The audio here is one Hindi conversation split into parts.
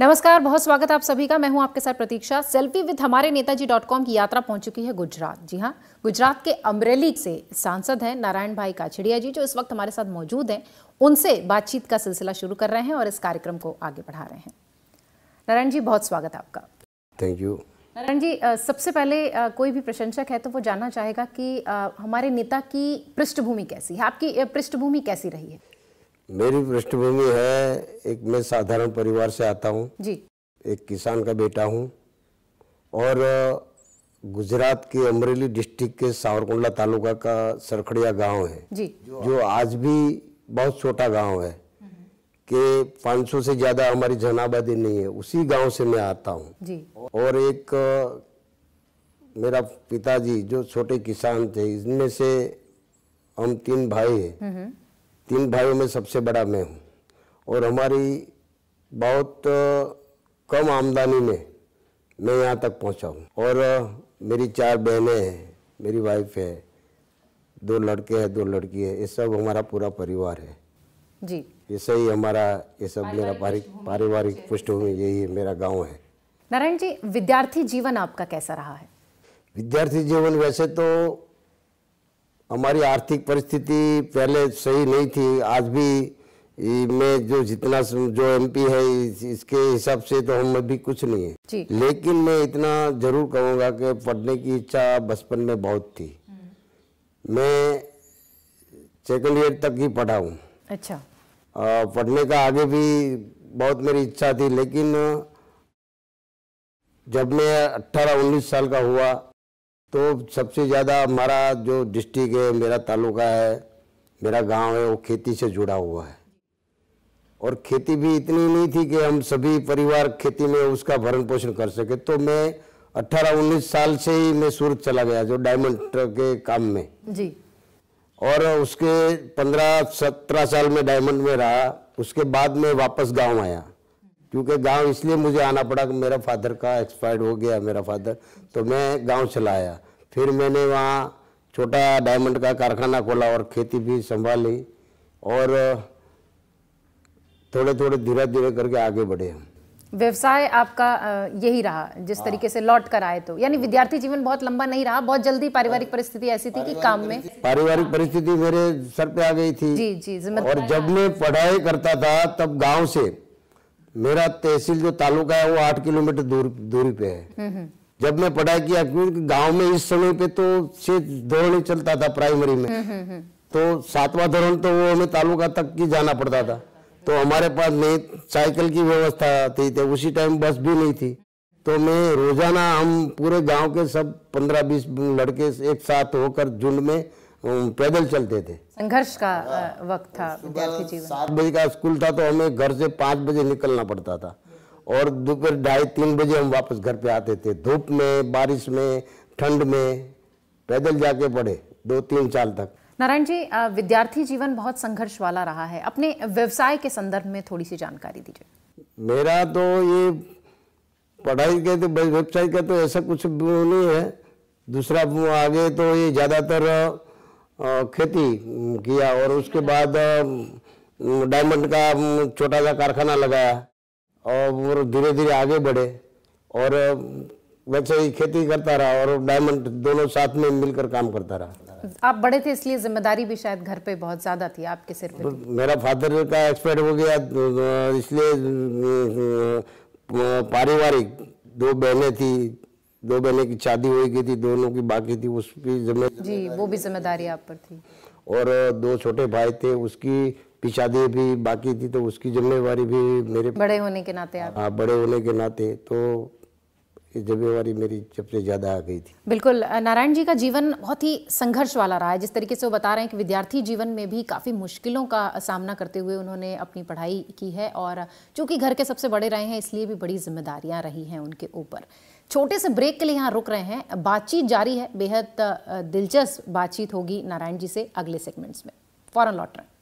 नमस्कार बहुत स्वागत आप सभी का। मैं हूँ आपके साथ प्रतीक्षा। सेल्फी विद हमारे नेताजी डॉट कॉम की यात्रा पहुँच चुकी है गुजरात। जी हाँ गुजरात के अमरेली से सांसद हैं नारायण भाई काछड़िया जी जो इस वक्त हमारे साथ मौजूद हैं। उनसे बातचीत का सिलसिला शुरू कर रहे हैं और इस कार्यक्रम को आगे बढ़ा रहे हैं। नारायण जी बहुत स्वागत आपका। थैंक यू नारायण जी सबसे पहले कोई भी प्रशंसक है तो वो जानना चाहेगा कि हमारे नेता की पृष्ठभूमि कैसी है? आपकी पृष्ठभूमि कैसी रही है? मेरी पृष्ठभूमि है एक मैं साधारण परिवार से आता हूँ। जी। एक किसान का बेटा हूँ और गुजरात के अमरेली डिस्ट्रिक्ट के सावरकुंडला तालुका का सरखड़िया गाँव है। जी। जो आज भी बहुत छोटा गाँव है कि 500 से ज़्यादा हमारी जन आबादी नहीं है उसी गाँव से मैं आता हूँ। और एक मेरा पिताजी जो छोटे किसान थे इनमें से हम तीन भाई हैं। तीन भाइयों में सबसे बड़ा मैं हूँ। और हमारी बहुत कम आमदनी में मैं यहाँ तक पहुँचा हूँ। और मेरी चार बहनें हैं मेरी वाइफ है दो लड़के हैं दो लड़की है ये सब हमारा पूरा परिवार है। जी। ये सही हमारा ये सब मेरा पारिवारिक पृष्ठभूमि यही है मेरा गाँव है। नारायण जी विद्यार्थी जीवन आपका कैसा रहा है? विद्यार्थी जीवन वैसे तो हमारी आर्थिक परिस्थिति पहले सही नहीं थी। आज भी मैं जो जितना जो एमपी है इस, इसके हिसाब से तो हम अभी कुछ नहीं है। लेकिन मैं इतना ज़रूर कहूँगा कि पढ़ने की इच्छा बचपन में बहुत थी। मैं सेकेंड ईयर तक ही पढ़ा हूँ। अच्छा। पढ़ने का आगे भी बहुत मेरी इच्छा थी लेकिन जब मैं 18-19 साल का हुआ तो सबसे ज़्यादा हमारा जो डिस्ट्रिक्ट है मेरा तालुका है मेरा गाँव है वो खेती से जुड़ा हुआ है। और खेती भी इतनी नहीं थी कि हम सभी परिवार खेती में उसका भरण पोषण कर सके। तो मैं 18-19 साल से ही मैं सूरत चला गया जो डायमंड के काम में। जी। और उसके 15-17 साल में डायमंड में रहा उसके बाद में वापस गाँव आया। क्योंकि गाँव इसलिए मुझे आना पड़ा कि मेरा फादर का एक्सपायर्ड हो गया मेरा फादर। तो मैं गाँव चला आया। फिर मैंने वहाँ छोटा डायमंड का कारखाना खोला और खेती भी संभाली और थोड़े थोड़े धीरे धीरे करके आगे बढ़े हम। व्यवसाय आपका यही रहा जिस हाँ। तरीके से लौट कर आए तो। यानी विद्यार्थी जीवन बहुत लंबा नहीं रहा बहुत जल्दी पारिवारिक परिस्थिति ऐसी थी कि काम में। पारिवारिक परिस्थिति मेरे सर पे आ गई थी। जी जी और जब मैं पढ़ाई करता था तब गाँव से मेरा तहसील जो तालुका है वो आठ किलोमीटर दूर दूरी पे है। हम्म, हम्म। जब मैं पढ़ाई किया क्योंकि गाँव में इस समय पे तो से दौड़ चलता था प्राइमरी में। हम्म, तो सातवां धोरण तो वो हमें तालुका तक की जाना पड़ता था। तो हमारे पास नहीं साइकिल की व्यवस्था थी तो उसी टाइम बस भी नहीं थी। तो मैं रोज़ाना हम पूरे गाँव के सब पंद्रह बीस लड़के एक साथ होकर झुंड में पैदल चलते थे। संघर्ष का वक्त था विद्यार्थी जीवन। सात बजे का स्कूल था तो हमें घर से पाँच बजे निकलना पड़ता था। और दोपहर ढाई तीन बजे हम वापस घर पे आते थे। धूप में बारिश में ठंड में पैदल जाके पढ़े दो तीन साल तक। नारायण जी विद्यार्थी जीवन बहुत संघर्ष वाला रहा है। अपने व्यवसाय के संदर्भ में थोड़ी सी जानकारी दीजिए। मेरा तो ये पढ़ाई के तो व्यवसाय का तो ऐसा कुछ नहीं है। दूसरा आगे तो ये ज़्यादातर खेती किया और उसके बाद डायमंड का छोटा सा कारखाना लगाया और धीरे धीरे आगे बढ़े और वैसे ही खेती करता रहा और डायमंड दोनों साथ में मिलकर काम करता रहा। आप बड़े थे इसलिए ज़िम्मेदारी भी शायद घर पे बहुत ज़्यादा थी आपके सिर पे मेरा फादर का एक्सपायर हो गया इसलिए पारिवारिक दो बहनें थी दो बहने की शादी हो गई थी दोनों की बाकी थी उसकी ज़िम्मेदारी जी वो भी ज़िम्मेदारी आप पर थी। और दो छोटे भाई थे उसकी भी शादी भी बाकी थी तो उसकी जिम्मेवारी भी मेरे बड़े होने के नाते आप हाँ बड़े होने के नाते तो जिम्मेवारी मेरी सबसे ज़्यादा आ गई थी। बिल्कुल नारायण जी का जीवन बहुत ही संघर्ष वाला रहा है। जिस तरीके से वो बता रहे हैं कि विद्यार्थी जीवन में भी काफ़ी मुश्किलों का सामना करते हुए उन्होंने अपनी पढ़ाई की है और चूँकि घर के सबसे बड़े रहे हैं इसलिए भी बड़ी जिम्मेदारियाँ रही हैं उनके ऊपर। छोटे से ब्रेक के लिए यहाँ रुक रहे हैं। बातचीत जारी है। बेहद दिलचस्प बातचीत होगी नारायण जी से अगले सेगमेंट्स में। फ़ौरन लौट रहे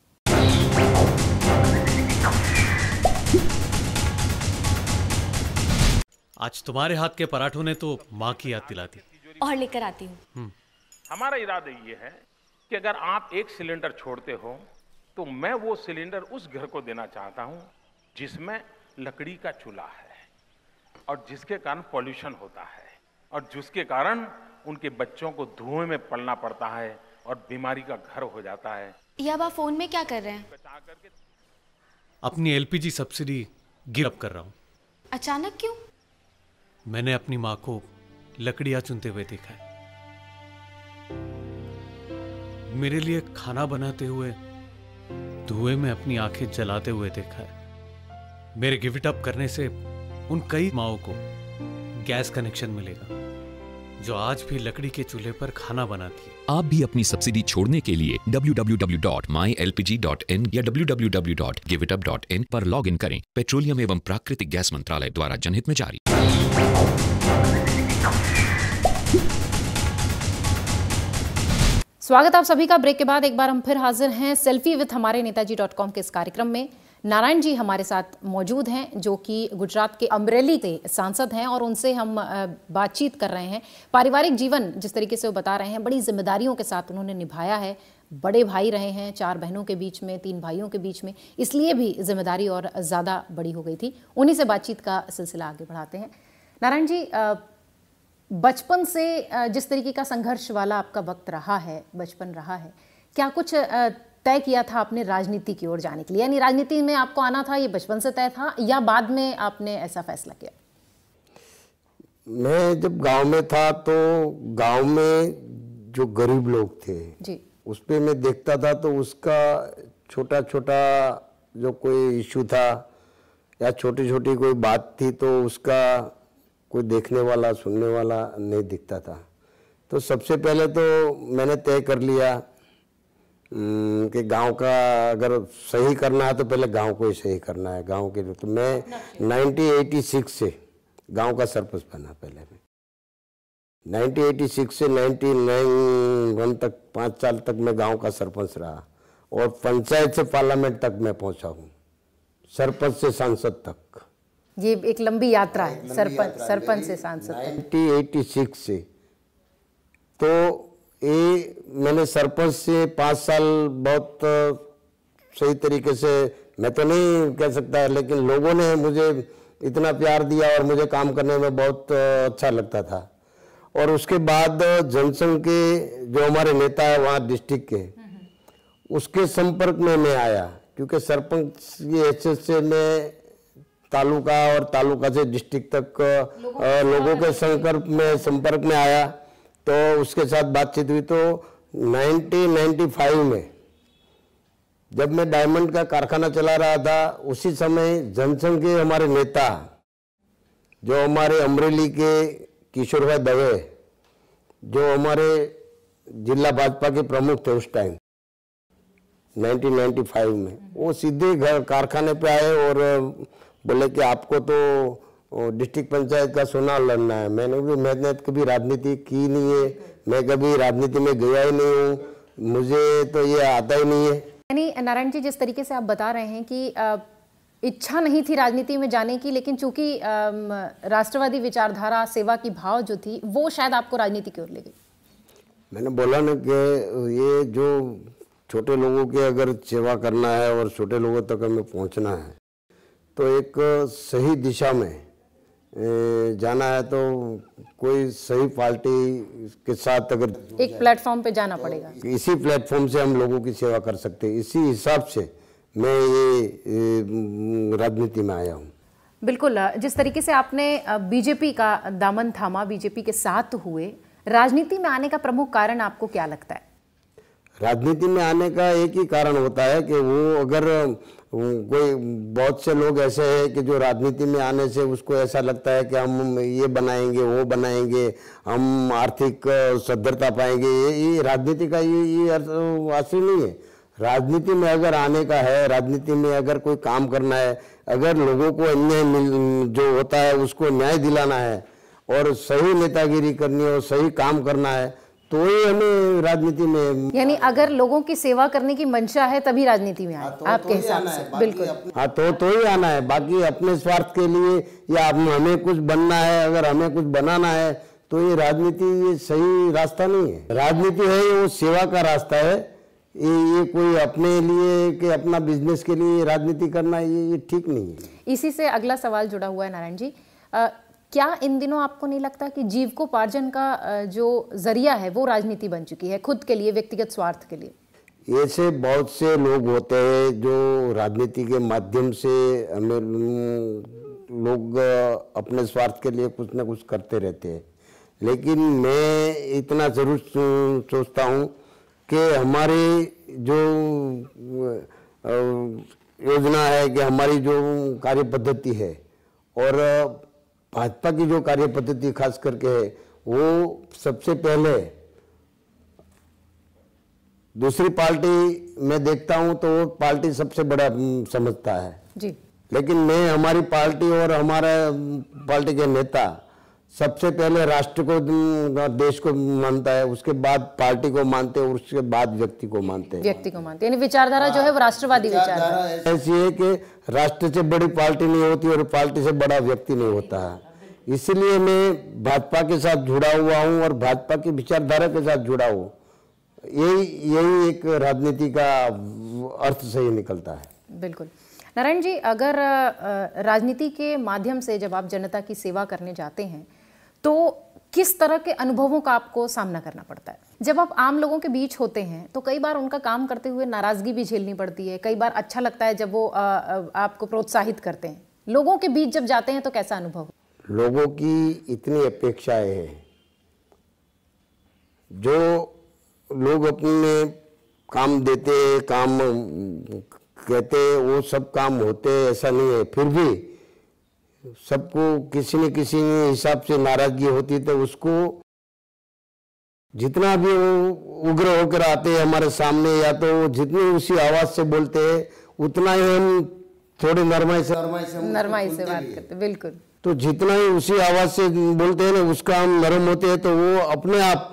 आज तुम्हारे हाथ के पराठों ने तो माँ की याद दिला दी। और लेकर आती हूँ। हम्म। हमारा इरादा ये है कि अगर आप एक सिलेंडर छोड़ते हो तो मैं वो सिलेंडर उस घर को देना चाहता हूँ जिसमें लकड़ी का चूल्हा है। और जिसके कारण पॉल्यूशन होता है और जिसके कारण उनके बच्चों को धुएँ में पलना पड़ता है और बीमारी का घर हो जाता है। ये अब आप फ़ोन में क्या कर रहे हैं? अपनी एलपीजी सब्सिडी गिव अप कर रहा हूँ। अचानक क्यों? मैंने अपनी माँ को लकड़ियाँ चुनते हुए देखा है। मेरे लिए खाना बनाते हुए धुएँ में अपनी आँखें जलाते हुए देखा है। मेरे गिव इट अप करने से उन कई माओ को गैस कनेक्शन मिलेगा जो आज भी लकड़ी के चूल्हे पर खाना बनाती है। आप भी अपनी सब्सिडी छोड़ने के लिए www.mylpg.in या www.givitup.in पर लॉग इन करें। पेट्रोलियम एवं प्राकृतिक गैस मंत्रालय द्वारा जनहित में जारी। स्वागत आप सभी का। ब्रेक के बाद एक बार हम फिर हाजिर हैं। सेल्फी विथ हमारे नेताजी डॉट कॉम के इस कार्यक्रम में। नारायण जी हमारे साथ मौजूद हैं, जो कि गुजरात के अमरेली के सांसद हैं और उनसे हम बातचीत कर रहे हैं। पारिवारिक जीवन जिस तरीके से वो बता रहे हैं, बड़ी जिम्मेदारियों के साथ उन्होंने निभाया है। बड़े भाई रहे हैं, चार बहनों के बीच में, तीन भाइयों के बीच में, इसलिए भी ज़िम्मेदारी और ज़्यादा बड़ी हो गई थी। उन्हीं से बातचीत का सिलसिला आगे बढ़ाते हैं। नारायण जी बचपन से जिस तरीके का संघर्ष वाला आपका वक्त रहा है, बचपन रहा है, क्या कुछ तय किया था आपने राजनीति की ओर जाने के लिए। यानी राजनीति में आपको आना था ये बचपन से तय था या बाद में आपने ऐसा फैसला किया? मैं जब गाँव में था तो गाँव में जो गरीब लोग थे जी। उस पर मैं देखता था तो उसका छोटा छोटा जो कोई इशू था या छोटी छोटी कोई बात थी तो उसका कोई देखने वाला सुनने वाला नहीं दिखता था। तो सबसे पहले तो मैंने तय कर लिया कि गाँव का अगर सही करना है तो पहले गाँव को ही सही करना है। गाँव के लिए तो मैं 1986 से गाँव का सरपंच बना पहले मैं। 1986 से 1991 तक पाँच साल तक मैं गाँव का सरपंच रहा और पंचायत से पार्लियामेंट तक मैं पहुँचा हूँ सरपंच से सांसद तक। ये एक लंबी यात्रा है सरपंच सरपंच से सांसद तक। 1986 से तो ये मैंने सरपंच से पाँच साल बहुत सही तरीके से मैं तो नहीं कह सकता लेकिन लोगों ने मुझे इतना प्यार दिया और मुझे काम करने में बहुत अच्छा लगता था। और उसके बाद जनसंघ के जो हमारे नेता है वहाँ डिस्ट्रिक्ट के उसके संपर्क में मैं आया क्योंकि सरपंच की हैसियत से मैं तालुका और तालुका से डिस्ट्रिक्ट तक लोगों के संपर्क में संपर्क में आया। तो उसके साथ बातचीत हुई तो 1995 में जब मैं डायमंड का कारखाना चला रहा था, उसी समय जनसंघ के हमारे नेता, जो हमारे अमरेली के किशोर भाई दवे, जो हमारे जिला भाजपा के प्रमुख थे उस टाइम 1995 में, वो सीधे घर कारखाने पे आए और बोले कि आपको तो डिस्ट्रिक्ट पंचायत का चुनाव लड़ना है। मैंने भी मैंने कभी राजनीति की नहीं है। मैं कभी राजनीति में गया ही नहीं हूँ। मुझे तो ये आता ही नहीं है। यानी नारायण जी जिस तरीके से आप बता रहे हैं कि इच्छा नहीं थी राजनीति में जाने की लेकिन चूँकि राष्ट्रवादी विचारधारा सेवा की भाव जो थी वो शायद आपको राजनीति की ओर ले गई। मैंने बोला ना कि ये जो छोटे लोगों की अगर सेवा करना है और छोटे लोगों तक हमें पहुँचना है तो एक सही दिशा में जाना है तो कोई सही पार्टी के साथ अगर एक प्लेटफॉर्म पे जाना पड़ेगा। इसी प्लेटफॉर्म से हम लोगों की सेवा कर सकते हैं। इसी हिसाब से मैं ये राजनीति में आया हूँ। बिल्कुल जिस तरीके से आपने बीजेपी का दामन थामा बीजेपी के साथ हुए राजनीति में आने का प्रमुख कारण आपको क्या लगता है? राजनीति में आने का एक ही कारण होता है कि वो अगर कोई बहुत से लोग ऐसे हैं कि जो राजनीति में आने से उसको ऐसा लगता है कि हम ये बनाएँगे, वो बनाएँगे, हम आर्थिक सद्धरता पाएँगे। ये ये राजनीति का ये ये असली नहीं है। राजनीति में अगर आने का है, राजनीति में अगर कोई काम करना है, अगर लोगों को अन्याय जो होता है उसको न्याय दिलाना है और सही नेतागिरी करनी है और सही काम करना है तो ही हमें राजनीति में यानी अगर लोगों की सेवा करने की मंशा है तभी राजनीति में आए। तो, आपके हिसाब से बिल्कुल। हाँ तो तो ही आना है। बाकी अपने स्वार्थ के लिए या हम- हमें कुछ बनना है अगर हमें कुछ बनाना है तो ये राजनीति ये सही रास्ता नहीं है। राजनीति है वो सेवा का रास्ता है। ये ये कोई अपने लिए कि अपना बिज़नेस के लिए राजनीति करना ये ये ठीक नहीं है। इसी से अगला सवाल जुड़ा हुआ है नारायण जी। अ, क्या इन दिनों आपको नहीं लगता कि जीविकोपार्जन का जो ज़रिया है, वो राजनीति बन चुकी है, खुद के लिए, व्यक्तिगत स्वार्थ के लिए? ऐसे बहुत से लोग होते हैं जो राजनीति के माध्यम से हमें लोग अपने स्वार्थ के लिए कुछ ना कुछ करते रहते हैं। लेकिन मैं इतना ज़रूर सोचता हूँ कि हमारी जो योजना है कि हमारी जो कार्य पद्धति है और भाजपा की जो कार्य पद्धति खास करके है वो सबसे पहले दूसरी पार्टी मैं देखता हूँ तो वो पार्टी सबसे बड़ा समझता है। जी। लेकिन मैं हमारी पार्टी और हमारा पार्टी के नेता सबसे पहले राष्ट्र को देश को मानता है उसके बाद पार्टी को मानते हैं और उसके बाद व्यक्ति को मानते हैं। व्यक्ति को मानते हैं। विचारधारा जो है वो राष्ट्रवादी विचारधारा ऐसी है कि राष्ट्र से बड़ी पार्टी नहीं होती और पार्टी से बड़ा व्यक्ति नहीं होता है। इसलिए मैं भाजपा के साथ जुड़ा हुआ हूँ और भाजपा की विचारधारा के साथ जुड़ा हूँ। यही यही एक राजनीति का अर्थ सही निकलता है। बिल्कुल। नारायण जी अगर राजनीति के माध्यम से जब आप जनता की सेवा करने जाते हैं तो किस तरह के अनुभवों का आपको सामना करना पड़ता है? जब आप आम लोगों के बीच होते हैं तो कई बार उनका काम करते हुए नाराज़गी भी झेलनी पड़ती है। कई बार अच्छा लगता है जब वो अ, आपको प्रोत्साहित करते हैं। लोगों के बीच जब जाते हैं तो कैसा अनुभव? लोगों की इतनी अपेक्षाएँ हैं। जो लोग अपने काम देते काम कहते वो सब काम होते ऐसा नहीं है। फिर भी सबको किसी न किसी हिसाब से नाराज़गी होती तो उसको जितना भी वो उग्र होकर आते हैं हमारे सामने या तो वो जितनी उसी आवाज़ से बोलते हैं उतना ही हम थोड़ी नरमाई से नरमाई से हम नरमाई से बात करते बिल्कुल। तो जितना ही उसी आवाज़ से बोलते हैं ना उसका हम नरम होते हैं तो वो अपने आप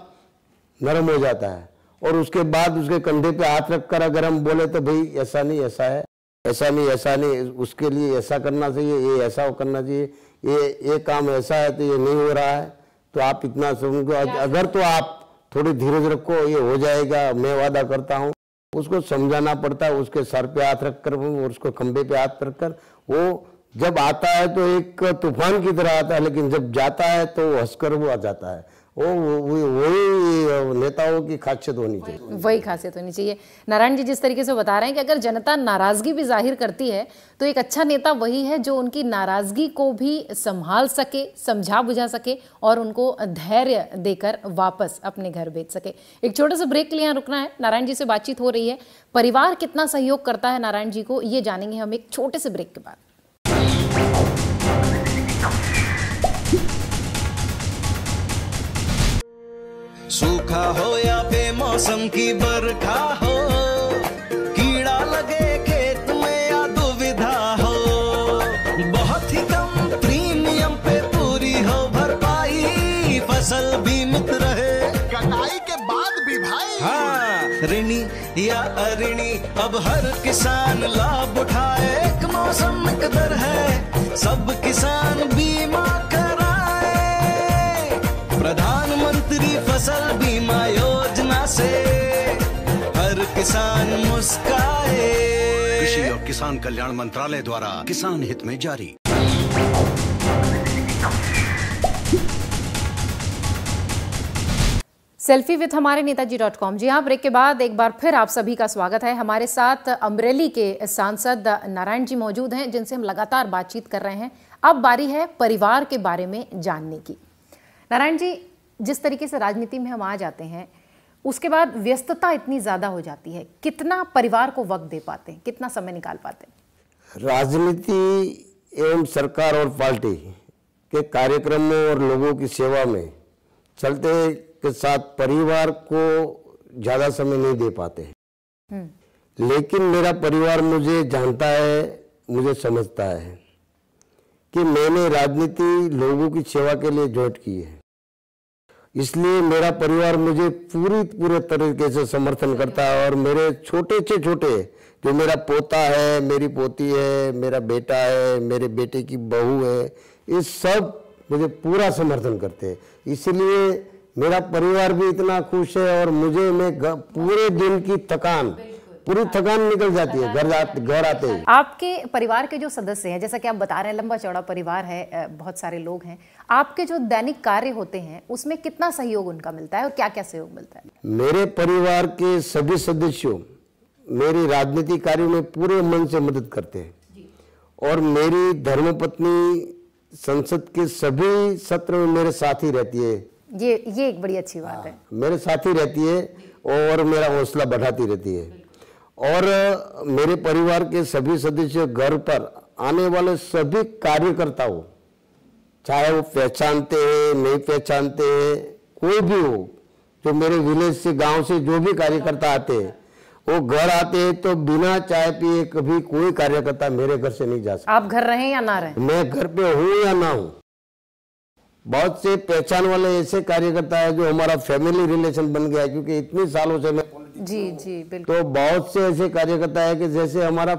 नरम हो जाता है। और उसके बाद उसके कंधे पे हाथ रखकर अगर हम बोले तो भाई ऐसा नहीं ऐसा है। ऐसा नहीं ऐसा नहीं उसके लिए ऐसा करना चाहिए ये ऐसा करना चाहिए ये ये काम ऐसा है तो ये नहीं हो रहा है तो आप इतना समझो। अगर तो आप थोड़ी धीरज रखो ये हो जाएगा मैं वादा करता हूँ। उसको समझाना पड़ता है उसके सर पे हाथ रखकर और उसको खंबे पे हाथ रखकर वो जब आता है तो एक तूफ़ान की तरह आता है लेकिन जब जाता है तो हंसकर वो आ जाता है। वो वो- वो- वही नेताओं की खासियत होनी चाहिए। वही खासियत होनी चाहिए। नारायण जी जिस तरीके से बता रहे हैं कि अगर जनता नाराज़गी भी ज़ाहिर करती है तो एक अच्छा नेता वही है जो उनकी नाराज़गी को भी संभाल सके समझा बुझा सके और उनको धैर्य देकर वापस अपने घर भेज सके। एक छोटे से ब्रेक के लिए यहाँ रुकना है। नारायण जी से बातचीत हो रही है। परिवार कितना सहयोग करता है नारायण जी को ये जानेंगे हम एक छोटे से ब्रेक के बाद। सूखा हो या बेमौसम की बरखा हो कीड़ा लगे खेत में या दुविधा हो बहुत ही कम प्रीमियम पे पूरी हो भरपाई फ़सल बीमित रहे। कटाई के बाद भी भाई। हाँ ऋणी या अऋणी अब हर किसान लाभ उठाए। एक मौसम कदर है सब किसान बीमा फ़सल बीमा योजना से हर किसान मुस्काए। कृषि और किसान कल्याण मंत्रालय द्वारा किसान हित में जारी। सेल्फी विथ हमारे नेताजी डॉट कॉम जी हाँ ब्रेक के बाद एक बार फिर आप सभी का स्वागत है। हमारे साथ अमरेली के सांसद नारायण जी मौजूद हैं जिनसे हम लगातार बातचीत कर रहे हैं। अब बारी है परिवार के बारे में जानने की। नारायण जी जिस तरीके से राजनीति में हम आ जाते हैं उसके बाद व्यस्तता इतनी ज़्यादा हो जाती है। कितना परिवार को वक्त दे पाते हैं कितना समय निकाल पाते हैं? राजनीति एवं सरकार और पार्टी के कार्यक्रमों और लोगों की सेवा में चलते के साथ परिवार को ज़्यादा समय नहीं दे पाते हैं। लेकिन मेरा परिवार मुझे जानता है मुझे समझता है कि मैंने राजनीति लोगों की सेवा के लिए ज्वाइन की है। इसलिए मेरा परिवार मुझे पूरी, पूरे तरीके से समर्थन करता है और मेरे छोटे से छोटे, जो मेरा पोता है, मेरी पोती है, मेरा बेटा है, मेरे बेटे की बहू है, ये सब मुझे पूरा समर्थन करते हैं। इसलिए मेरा परिवार भी इतना खुश है और मुझे, मैं पूरे दिन की थकान पूरी थकान निकल जाती है घर घर आते ही। आपके परिवार के जो सदस्य हैं जैसा कि आप बता रहे हैं लंबा चौड़ा परिवार है बहुत सारे लोग हैं आपके जो दैनिक कार्य होते हैं उसमें कितना सहयोग उनका मिलता है और क्या क्या सहयोग मिलता है? मेरे परिवार के सभी सदस्यों मेरी राजनीतिक कार्यों में पूरे मन से मदद करते हैं। और मेरी धर्मपत्नी संसद के सभी सत्र में मेरे साथ ही रहती है। ये ये एक बड़ी अच्छी बात है मेरे साथ ही रहती है और मेरा हौसला बढ़ाती रहती है। और मेरे परिवार के सभी सदस्य घर पर आने वाले सभी कार्यकर्ताओं चाहे वो पहचानते हैं नहीं पहचानते हैं कोई भी हो जो मेरे विलेज से गाँव से जो भी कार्यकर्ता आते हैं वो घर आते हैं तो बिना चाय पिए कभी कोई कार्यकर्ता मेरे घर से नहीं जा सकता। आप घर रहे या ना रहे? मैं घर पे हूँ या ना हूँ? बहुत से पहचान वाले ऐसे कार्यकर्ता है जो हमारा फैमिली रिलेशन बन गया है क्योंकि इतने सालों से मैं जी जी बिल्कुल। तो बहुत से ऐसे कार्यकर्ता है कि जैसे हमारा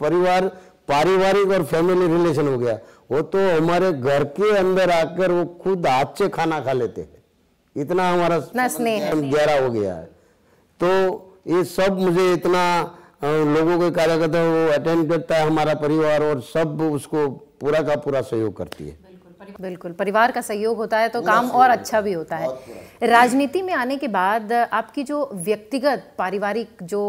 परिवार पारिवारिक और फैमिली रिलेशन हो गया वो तो हमारे घर के अंदर आकर वो खुद हाथ से खाना खा लेते हैं। इतना हमारा गहरा हो गया है। तो ये सब मुझे इतना लोगों के कार्यकर्ता वो अटेंड करता है हमारा परिवार और सब उसको पूरा का पूरा सहयोग करती है। बिल्कुल परिवार का सहयोग होता है तो काम और अच्छा भी होता है। राजनीति में आने के बाद आपकी जो व्यक्तिगत पारिवारिक जो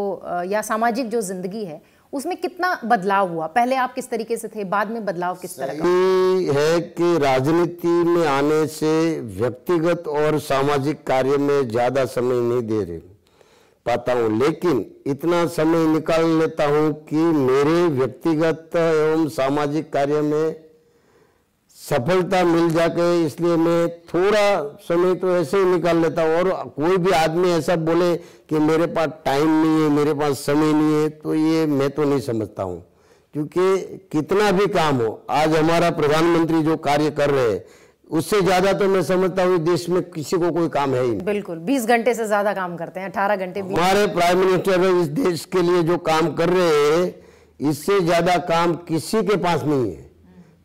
या सामाजिक जो ज़िंदगी है उसमें कितना बदलाव हुआ? पहले आप किस तरीके से थे? बाद में बदलाव किस तरह का? है कि राजनीति में आने से व्यक्तिगत और सामाजिक कार्य में ज़्यादा समय नहीं दे रहे पाता हूँ। लेकिन इतना समय निकाल लेता हूँ कि मेरे व्यक्तिगत एवं सामाजिक कार्य में सफलता मिल जाके इसलिए मैं थोड़ा समय तो ऐसे ही निकाल लेता हूँ। और कोई भी आदमी ऐसा बोले कि मेरे पास टाइम नहीं है मेरे पास समय नहीं है तो ये मैं तो नहीं समझता हूँ। क्योंकि कितना भी काम हो आज हमारा प्रधानमंत्री जो कार्य कर रहे हैं उससे ज़्यादा तो मैं समझता हूँ देश में किसी को कोई काम है ही नहीं। बिल्कुल 20 घंटे से ज़्यादा काम करते हैं 18 घंटे हमारे प्राइम मिनिस्टर इस देश के लिए जो काम कर रहे हैं इससे ज़्यादा काम किसी के पास नहीं है।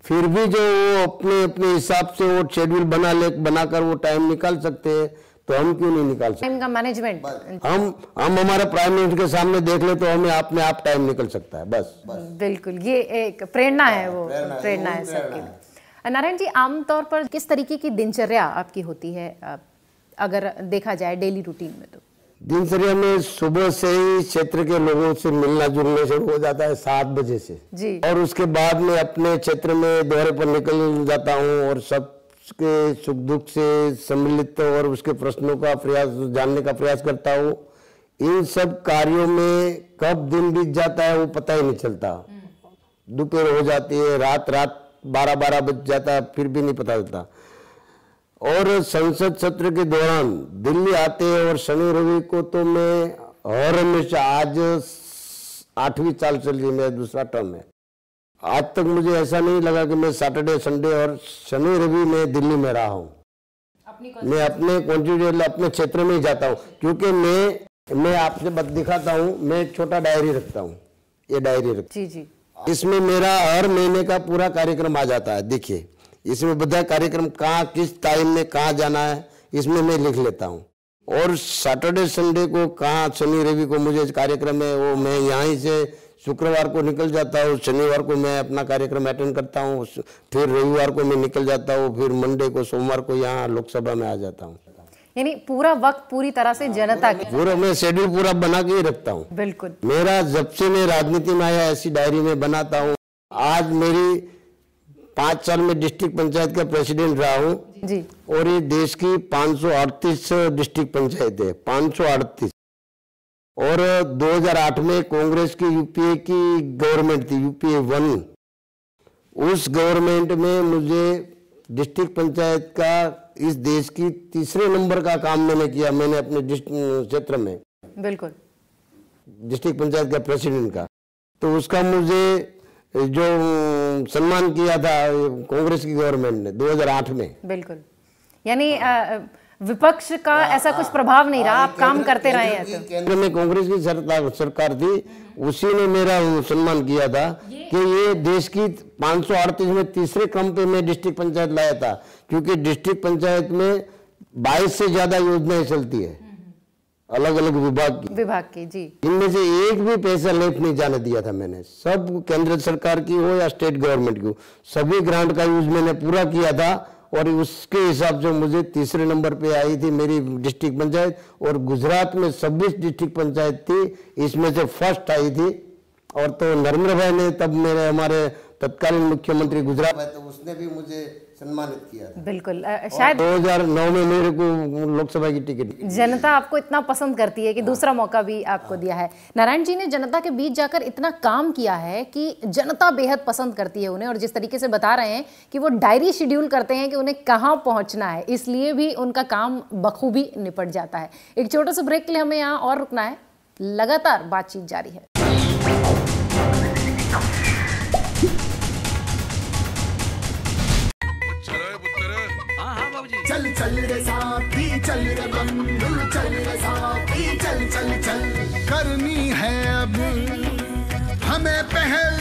फिर भी जो वो अपने अपने हिसाब से वो शेड्यूल बना ले बनाकर वो टाइम निकाल सकते हैं तो हम क्यों नहीं निकाल सकते? टाइम का मैनेजमेंट हम हम हमारे प्राइम मिनिस्टर के सामने देख ले तो हमें अपने आप टाइम निकल सकता है बस। बस। बिल्कुल ये एक प्रेरणा है वो प्रेरणा है सबके। लिए नारायण जी आमतौर पर किस तरीके की दिनचर्या आपकी होती है अगर देखा जाए डेली रूटीन में तो? दिनचर्या में सुबह से ही क्षेत्र के लोगों से मिलना जुलना शुरू हो जाता है सात बजे से। जी। और उसके बाद में अपने क्षेत्र में दौरे पर निकल जाता हूँ और सबके सुख दुख से सम्मिलित और उसके प्रश्नों का प्रयास जानने का प्रयास करता हूँ। इन सब कार्यों में कब दिन बीत जाता है वो पता ही नहीं चलता। दोपहर हो जाती है रात रात बारह बारह बज जाता है फिर भी नहीं पता चलता। और संसद सत्र के दौरान दिल्ली आते हैं और शनि रवि को तो मैं हर हमेशा आज आठवीं साल चल रही मेरा दूसरा टर्म है। आज तक मुझे ऐसा नहीं लगा कि मैं सैटरडे संडे और शनि रवि में दिल्ली में रहा हूँ। मैं अपने कॉन्स्टिट्यूशन अपने क्षेत्र में ही जाता हूँ क्योंकि मैं मैं आपसे बत दिखाता हूँ मैं एक छोटा डायरी रखता हूँ ये डायरी रखता जी जी। इसमें मेरा हर महीने का पूरा कार्यक्रम आ जाता है देखिए। इसमें બધા कार्यक्रम कहाँ किस टाइम में कहाँ जाना है इसमें मैं लिख लेता हूँ। और सैटरडे संडे को कहाँ शनि रवि को मुझे कार्यक्रम है वो मैं यहीं से शुक्रवार को निकल जाता हूँ शनिवार को मैं अपना कार्यक्रम अटेंड करता हूँ फिर रविवार को मैं निकल जाता हूँ फिर मंडे को सोमवार को यहाँ लोकसभा में आ जाता हूँ। यानी पूरा वक्त पूरी तरह से जनता के पूरा मैं शेड्यूल पूरा बना के ही रखता हूँ। बिल्कुल। मेरा जब से मैं राजनीति में आया ऐसी डायरी में बनाता हूँ आज मेरी पाँच साल में डिस्ट्रिक्ट पंचायत का प्रेसिडेंट रहा हूँ। और ये देश की 538 डिस्ट्रिक्ट पंचायत है 538 और 2008 में कांग्रेस की यूपीए की गवर्नमेंट थी यूपीए वन। उस गवर्नमेंट में मुझे डिस्ट्रिक्ट पंचायत का इस देश की तीसरे नंबर का काम मैंने किया मैंने अपने क्षेत्र में। बिल्कुल। डिस्ट्रिक्ट पंचायत का प्रेसिडेंट का। तो उसका मुझे जो सम्मान किया था कांग्रेस की गवर्नमेंट ने 2008 में। बिल्कुल। यानी विपक्ष का आ, ऐसा कुछ प्रभाव नहीं रहा आप काम करते रहे हैं तो। केंद्र में कांग्रेस की सरकार सरकार थी उसी ने मेरा सम्मान किया था कि ये देश की 538 में तीसरे क्रम पे मैं डिस्ट्रिक्ट पंचायत लाया था क्योंकि डिस्ट्रिक्ट पंचायत में बाईस से ज़्यादा योजनाएँ चलती है। अलग अलग विभाग की। विभाग की जी। इनमें से एक भी पैसा लेफ़्ट नहीं जाने दिया था मैंने। सब केंद्र सरकार की हो या स्टेट गवर्नमेंट की हो सभी ग्रांट का यूज़ मैंने पूरा किया था और उसके हिसाब से मुझे तीसरे नंबर पे आई थी मेरी डिस्ट्रिक्ट पंचायत और गुजरात में छब्बीस डिस्ट्रिक्ट पंचायत थी इसमें से फ़र्स्ट आई थी। और तो नरेंद्र भाई ने तब मेरे हमारे तत्कालीन मुख्यमंत्री गुजरात तो उसने भी मुझे सम्मानित किया था। बिल्कुल अ, शायद 2009 में मेरे को लोकसभा की टिकट जनता आपको इतना पसंद करती है कि दूसरा मौका भी आपको दिया है। नारायण जी ने जनता के बीच जाकर इतना काम किया है कि जनता बेहद पसंद करती है उन्हें और जिस तरीके से बता रहे हैं कि वो डायरी शेड्यूल करते हैं कि उन्हें कहाँ पहुँचना है इसलिए भी उनका काम बखूबी निपट जाता है। एक छोटे सा ब्रेक के लिए हमें यहाँ और रुकना है। लगातार बातचीत जारी है। चल चल रे साथी चल रे बंधु चल रे साथी चल चल चल। करनी है अब हमें पहल।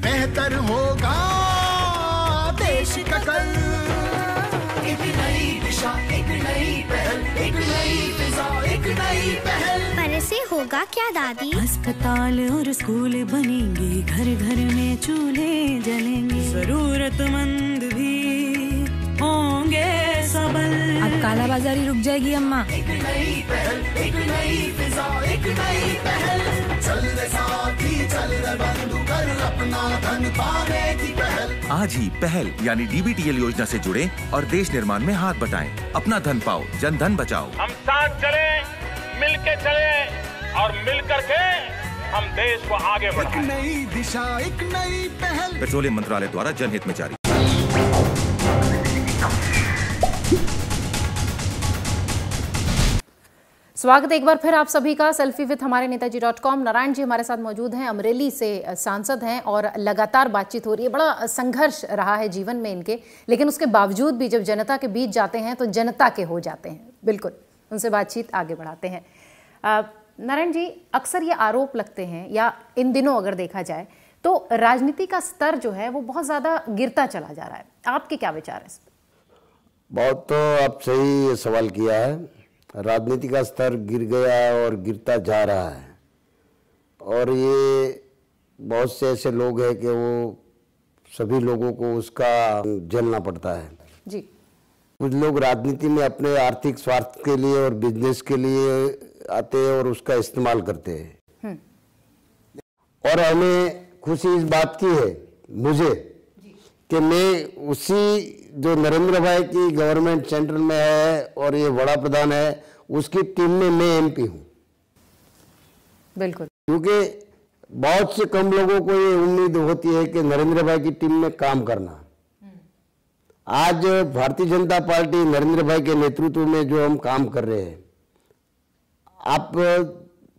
बेहतर होगा देश का कल। एक नई दिशा एक नई पहल एक नई फिजा एक नई पहल। पर से होगा क्या दादी? अस्पताल और स्कूल बनेंगे घर घर में चूल्हे जलेंगे। जरूरतमंद भी होंगे सबल। अब काला बाजारी रुक जाएगी अम्मा। एक नई पहल एक नई फिजा एक नई पहल। चल रे साथी चल रे बंधु कर अपना धन पाने की पहल। आज ही पहल यानी डीबीटीएल योजना से जुड़े और देश निर्माण में हाथ बटाएँ। अपना धन पाओ जन धन बचाओ। हम साथ चले मिल के चले और मिल कर के हम देश को आगे बढ़ाएँ। एक नई दिशा एक नई पहल। पेट्रोलियम मंत्रालय द्वारा जनहित में जारी। स्वागत एक बार फिर आप सभी का सेल्फी विथ हमारे नेताजी डॉट कॉम। नारायण जी हमारे साथ मौजूद हैं, अमरेली से सांसद हैं और लगातार बातचीत हो रही है। बड़ा संघर्ष रहा है जीवन में इनके, लेकिन उसके बावजूद भी जब जनता के बीच जाते हैं तो जनता के हो जाते हैं। बिल्कुल, उनसे बातचीत आगे बढ़ाते हैं। नारायण जी, अक्सर ये आरोप लगते हैं या इन दिनों अगर देखा जाए तो राजनीति का स्तर जो है वो बहुत ज़्यादा गिरता चला जा रहा है। आपके क्या विचार है बहुत तो आप सही सवाल किया है। राजनीति का स्तर गिर गया और गिरता जा रहा है। और ये बहुत से ऐसे लोग हैं कि वो सभी लोगों को उसका झेलना पड़ता है। जी। कुछ लोग राजनीति में अपने आर्थिक स्वार्थ के लिए और बिज़नेस के लिए आते हैं और उसका इस्तेमाल करते हैं। और हमें खुशी इस बात की है मुझे कि मैं उसी जो नरेंद्र भाई की गवर्नमेंट सेंट्रल में है और ये बड़ा प्रधान है उसकी टीम में मैं एमपी हूँ। बिल्कुल। क्योंकि बहुत से कम लोगों को ये उम्मीद होती है कि नरेंद्र भाई की टीम में काम करना। आज भारतीय जनता पार्टी नरेंद्र भाई के नेतृत्व में जो हम काम कर रहे हैं आप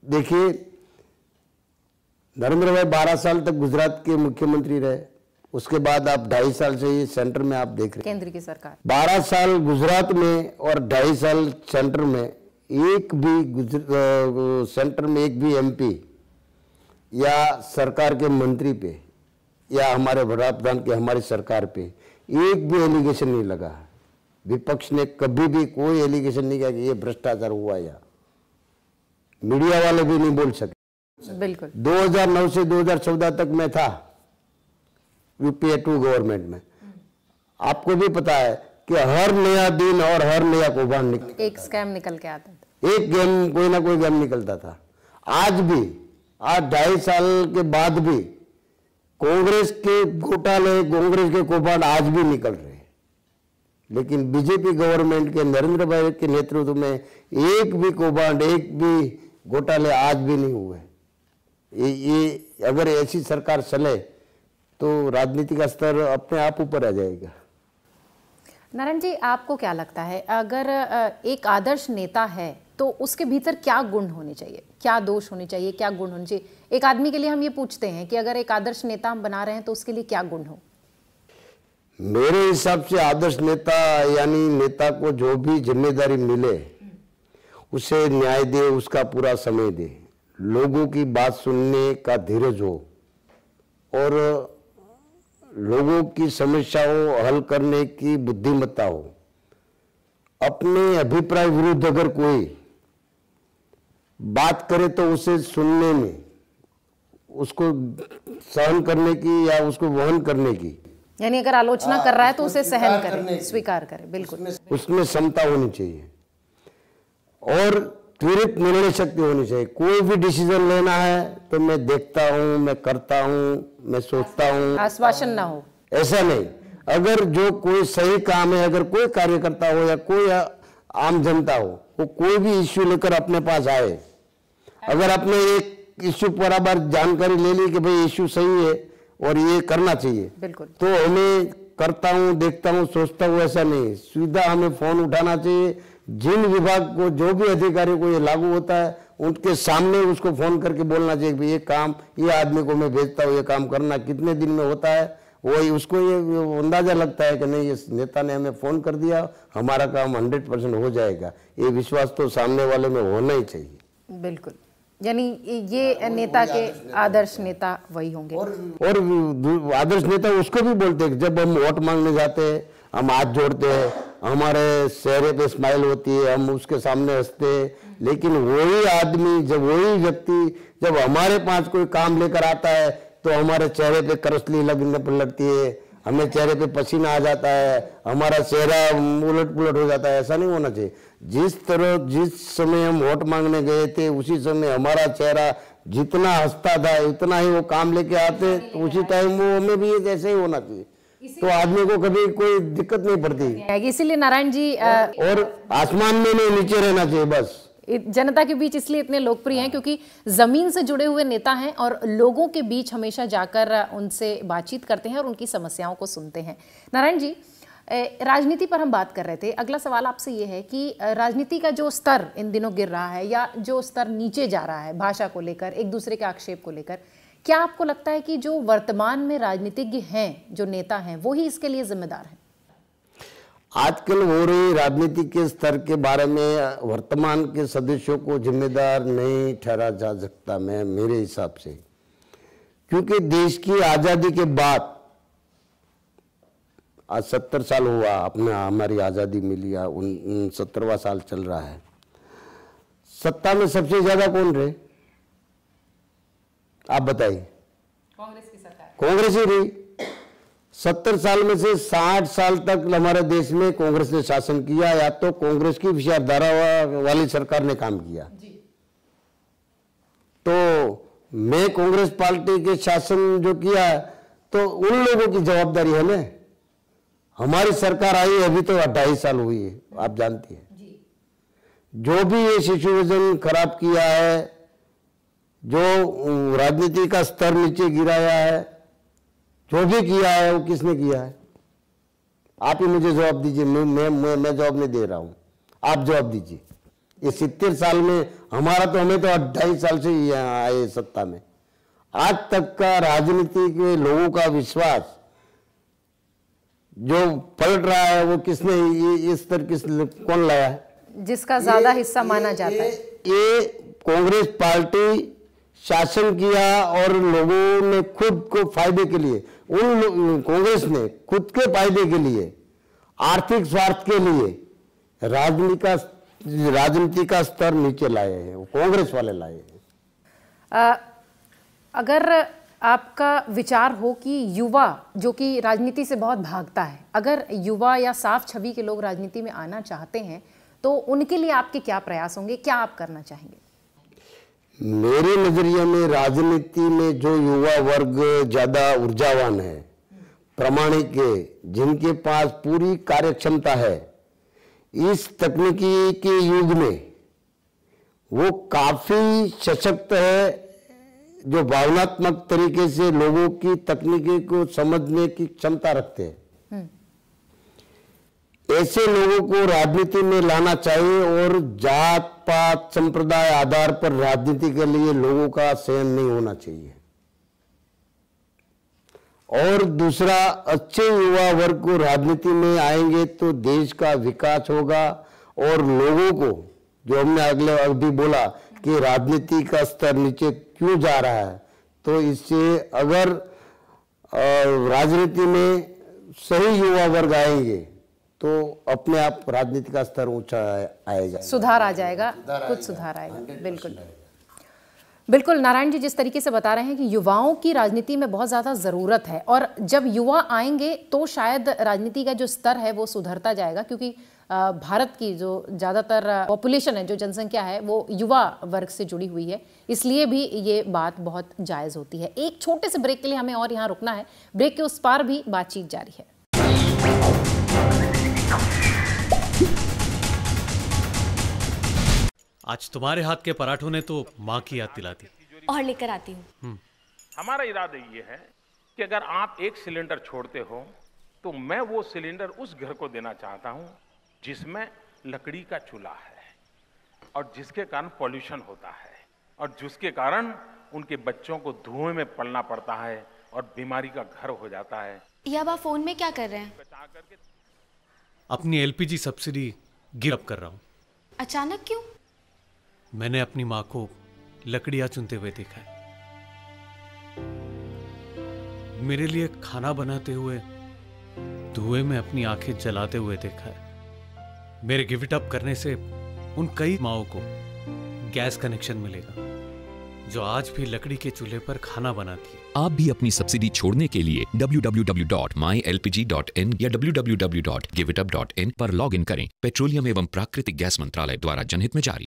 देखिए नरेंद्र भाई 12 साल तक गुजरात के मुख्यमंत्री रहे। उसके बाद आप ढाई साल से ये सेंटर में आप देख रहे हैं। केंद्र की सरकार। बारह साल गुजरात में और ढाई साल सेंटर में एक भी सेंटर में एक भी एमपी या सरकार के मंत्री पे या हमारे प्रधान के हमारी सरकार पे एक भी एलिगेशन नहीं लगा विपक्ष ने कभी भी कोई एलिगेशन नहीं किया कि ये भ्रष्टाचार हुआ या। मीडिया वाले भी नहीं बोल सके। बिल्कुल। 2009 से 2014 तक मैं था। यूपीए टू गवर्नमेंट में। आपको भी पता है कि हर नया दिन और हर नया कौभांड निकल एक स्कैम निकल के आता था। एक गेम कोई ना कोई गेम निकलता था। आज भी आज ढाई साल के बाद भी कांग्रेस के घोटाले कांग्रेस के कौभांड आज भी निकल रहे हैं। लेकिन बीजेपी गवर्नमेंट के नरेंद्र भाई के नेतृत्व में एक भी कौभांड एक भी घोटाले आज भी नहीं हुए। ये, ये अगर ऐसी सरकार चले तो राजनीति का स्तर अपने आप ऊपर आ जाएगा। नारायण जी आपको क्या लगता है? अगर एक आदर्श नेता है तो उसके भीतर क्या गुण होने चाहिए? क्या दोष होने चाहिए? क्या गुण होने चाहिए? एक आदमी के लिए हम ये पूछते हैं कि अगर एक आदर्श नेता हम बना रहे हैं तो उसके लिए क्या गुण हो? मेरे हिसाब से आदर्श नेता यानी नेता को जो भी ज़िम्मेदारी मिले उसे न्याय दे उसका पूरा समय दे। लोगों की बात सुनने का धीरज हो। और लोगों की समस्याओं हल करने की बुद्धिमत्ता हो अपने अभिप्राय विरुद्ध अगर कोई बात करे तो उसे सुनने में उसको सहन करने की या उसको वहन करने की। यानी अगर आलोचना आ, कर रहा है तो उसे सहन करे स्वीकार करे बिल्कुल। उसमें क्षमता होनी चाहिए। और त्वरित निर्णय शक्ति होनी चाहिए। कोई भी डिसीज़न लेना है तो मैं देखता हूँ मैं करता हूँ। मैं सोचता हूँ आश्वासन ना हो। ऐसा नहीं। अगर जो कोई सही काम है अगर कोई कार्यकर्ता हो या कोई आम जनता हो वो कोई भी इश्यू लेकर अपने पास आए। अगर अपने एक इश्यू पर बार जानकारी ले ली कि भाई इश्यू सही है और ये करना चाहिए बिल्कुल। तो हमें करता हूँ देखता हूँ सोचता हूँ ऐसा नहीं। सीधा हमें फ़ोन उठाना चाहिए। जिन विभाग को जो भी अधिकारी को ये लागू होता है उनके सामने उसको फ़ोन करके बोलना चाहिए कि ये काम ये आदमी को मैं भेजता हूँ ये काम करना कितने दिन में होता है? वही उसको ये अंदाज़ा लगता है कि नहीं ये नेता ने हमें फ़ोन कर दिया हमारा काम हंड्रेड परसेंट हो जाएगा। ये विश्वास तो सामने वाले में होना ही चाहिए। बिल्कुल। यानी ये नेता के आदर्श नेता वही होंगे। और, और आदर्श नेता उसको भी बोलते हैं जब हम वोट मांगने जाते हैं हम हाथ जोड़ते हैं हमारे चेहरे पे स्माइल होती है हम उसके सामने हँसते हैं लेकिन वही आदमी जब वही व्यक्ति जब हमारे पास कोई काम लेकर आता है तो हमारे चेहरे पे करसली लगने पर लगती है। हमें चेहरे पे पसीना आ जाता है हमारा चेहरा उलट पुलट हो जाता है। ऐसा नहीं होना चाहिए। जिस तरह जिस समय हम वोट मांगने गए थे उसी समय हमारा चेहरा जितना हंसता था उतना ही वो काम लेके आते तो उसी टाइम वो हमें भी ऐसे ही होना चाहिए। तो आदमी को कभी कोई दिक्कत नहीं पड़ती। इसीलिए नारायण जी और आसमान में नहीं नीचे रहना चाहिए बस। जनता के बीच इसलिए इतने लोकप्रिय हैं क्योंकि ज़मीन से जुड़े हुए नेता हैं और लोगों के बीच हमेशा जाकर उनसे बातचीत करते हैं और उनकी समस्याओं को सुनते हैं। नारायण जी राजनीति पर हम बात कर रहे थे। अगला सवाल आपसे ये है कि राजनीति का जो स्तर इन दिनों गिर रहा है या जो स्तर नीचे जा रहा है भाषा को लेकर एक दूसरे के आक्षेप को लेकर क्या आपको लगता है कि जो वर्तमान में राजनीतिज्ञ हैं जो नेता हैं वो ही इसके लिए जिम्मेदार हैं? आजकल हो रही राजनीति के स्तर के बारे में वर्तमान के सदस्यों को जिम्मेदार नहीं ठहरा जा सकता मैं मेरे हिसाब से। क्योंकि देश की आज़ादी के बाद आज सत्तर साल हुआ अपने हमारी आज़ादी मिली उन सत्तरवा साल चल रहा है। सत्ता में सबसे ज़्यादा कौन रहे? आप बताइए। कांग्रेस की सरकार। कांग्रेस ही रही। सत्तर साल में से साठ साल तक हमारे देश में कांग्रेस ने शासन किया या तो कांग्रेस की विचारधारा वाली सरकार ने काम किया। तो मैं कांग्रेस पार्टी के शासन जो किया तो उन लोगों की जवाबदारी है ना। हमारी सरकार आई अभी तो अट्ठाईस साल हुई है आप जानती हैं। जो। भी ये सिचुएशन खराब किया है जो राजनीति का स्तर नीचे गिराया है भी किया है वो किसने किया है? आप ही मुझे जवाब दीजिए मैं मैं मैं, मैं जवाब नहीं दे रहा हूँ। आप जवाब दीजिए। ये सितर साल में हमारा तो हमें तो अट्ठाईस साल से ही आए सत्ता में। आज तक का राजनीति के लोगों का विश्वास जो पलट रहा है वो किसने ये स्तर किस कौन लाया है? जिसका ज़्यादा हिस्सा माना जाता है। ये कांग्रेस पार्टी शासन किया और लोगों ने खुद को फ़ायदे के लिए, उन कांग्रेस ने खुद के फ़ायदे के लिए, आर्थिक स्वार्थ के लिए राजनीति का राजनीति का स्तर नीचे लाए हैं कांग्रेस वाले लाए हैं। अगर आपका विचार हो कि युवा, जो कि राजनीति से बहुत भागता है, अगर युवा या साफ़ छवि के लोग राजनीति में आना चाहते हैं तो उनके लिए आपके क्या प्रयास होंगे? क्या आप करना चाहेंगे? मेरे नज़रिए में, राजनीति में जो युवा वर्ग ज़्यादा ऊर्जावान है, प्रमाणिक है, जिनके पास पूरी कार्यक्षमता है, इस तकनीकी के युग में, वो काफ़ी सशक्त है, जो भावनात्मक तरीके से लोगों की तकनीकी को समझने की क्षमता रखते हैं। ऐसे लोगों को राजनीति में लाना चाहिए और जात पात संप्रदाय आधार पर राजनीति के लिए लोगों का चयन नहीं होना चाहिए। और दूसरा, अच्छे युवा वर्ग को राजनीति में आएँगे तो देश का विकास होगा और लोगों को, जो हमने अगले अभी बोला कि राजनीति का स्तर नीचे क्यों जा रहा है तो इससे अगर राजनीति में सही युवा वर्ग आएँगे तो अपने आप राजनीति का स्तर ऊँचा आएगा सुधार आ जाएगा कुछ सुधार आएगा। बिल्कुल। बिल्कुल नारायण जी जिस तरीके से बता रहे हैं कि युवाओं की राजनीति में बहुत ज़्यादा ज़रूरत है और जब युवा आएँगे तो शायद राजनीति का जो स्तर है वो सुधरता जाएगा क्योंकि भारत की जो ज़्यादातर पॉपुलेशन है जो जनसंख्या है वो युवा वर्ग से जुड़ी हुई है। इसलिए भी ये बात बहुत जायज़ होती है। एक छोटे से ब्रेक के लिए हमें और यहाँ रुकना है। ब्रेक के उस पार भी बातचीत जारी है। आज तुम्हारे हाथ के पराठों ने तो माँ की याद दिला दी। और लेकर आती हूँ। हम्म। हमारा इरादा ये है कि अगर आप एक सिलेंडर छोड़ते हो तो मैं वो सिलेंडर उस घर को देना चाहता हूँ जिसमें लकड़ी का चूल्हा है और जिसके कारण पॉल्यूशन होता है और जिसके कारण उनके बच्चों को धुएँ में पलना पड़ता है और बीमारी का घर हो जाता है। ये अब आप फ़ोन में क्या कर रहे हैं? अपनी एलपीजी सब्सिडी गिव अप कर रहा हूँ। अचानक क्यों? मैंने अपनी माँ को लकड़ियाँ चुनते हुए देखा है। मेरे लिए खाना बनाते हुए, धुएँ में अपनी आँखें जलाते हुए देखा है। मेरे गिव इट अप करने से उन कई माओ को गैस कनेक्शन मिलेगा। जो आज भी लकड़ी के चूल्हे पर खाना बनाती है। आप भी अपनी सब्सिडी छोड़ने के लिए www.mylpg.in या www.givitup.in पर लॉग इन करें। पेट्रोलियम एवं प्राकृतिक गैस मंत्रालय द्वारा जनहित में जारी।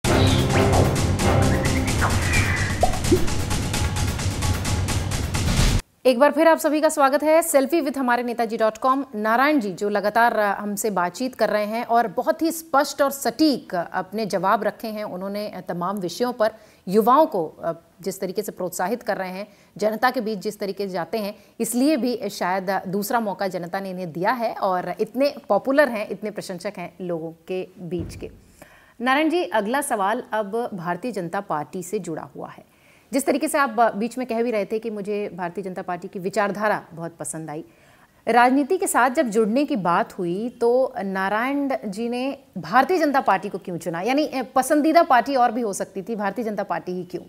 एक बार फिर आप सभी का स्वागत है। सेल्फी विथ हमारे नेताजी डॉट कॉम नारायण जी, जो लगातार हमसे बातचीत कर रहे हैं और बहुत ही स्पष्ट और सटीक अपने जवाब रखे हैं। उन्होंने तमाम विषयों पर युवाओं को जिस तरीके से प्रोत्साहित कर रहे हैं, जनता के बीच जिस तरीके से जाते हैं, इसलिए भी शायद दूसरा मौका जनता ने इन्हें दिया है और इतने पॉपुलर हैं, इतने प्रशंसक हैं लोगों के बीच के। नारायण जी, अगला सवाल अब भारतीय जनता पार्टी से जुड़ा हुआ है। जिस तरीके से आप बीच में कह भी रहे थे कि मुझे भारतीय जनता पार्टी की विचारधारा बहुत पसंद आई। राजनीति के साथ जब जुड़ने की बात हुई तो नारायण जी ने भारतीय जनता पार्टी को क्यों चुना? यानी पसंदीदा पार्टी और भी हो सकती थी, भारतीय जनता पार्टी ही क्यों?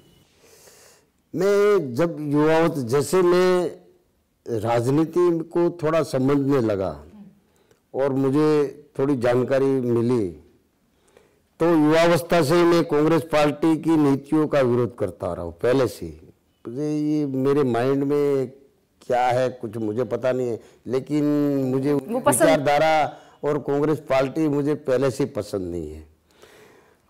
मैं जब युवाओं जैसे मैं राजनीति को थोड़ा समझने लगा, और मुझे थोड़ी जानकारी मिली तो युवावस्था से मैं कांग्रेस पार्टी की नीतियों का विरोध करता रहा हूँ पहले से ये मेरे माइंड में क्या है कुछ मुझे पता नहीं है लेकिन मुझे विचारधारा और कांग्रेस पार्टी मुझे पहले से पसंद नहीं है।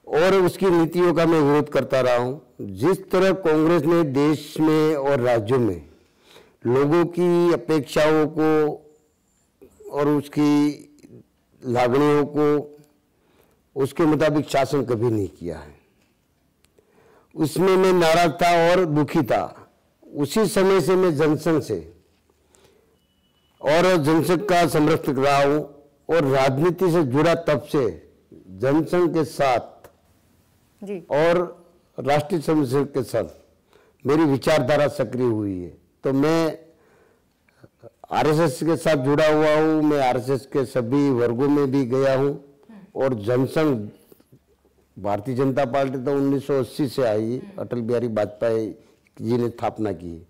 और उसकी नीतियों का मैं विरोध करता रहा हूँ। जिस तरह कांग्रेस ने देश में और राज्यों में लोगों की अपेक्षाओं को और उसकी लागणियों को उसके मुताबिक शासन कभी नहीं किया है। उसमें मैं नाराज़ था और दुखी था। उसी समय से मैं जनसंघ से और जनसंघ का संरक्षक रहा हूँ और राजनीति से जुड़ा तब से जनसंघ के साथ जी। और राष्ट्रीय संघ के साथ मेरी विचारधारा सक्रिय हुई है। तो मैं आरएसएस के साथ जुड़ा हुआ हूँ। मैं आरएसएस के सभी वर्गों में भी गया हूँ। और जनसंघ, भारतीय जनता पार्टी तो 1980 से आई, अटल बिहारी वाजपेयी जी ने स्थापना की।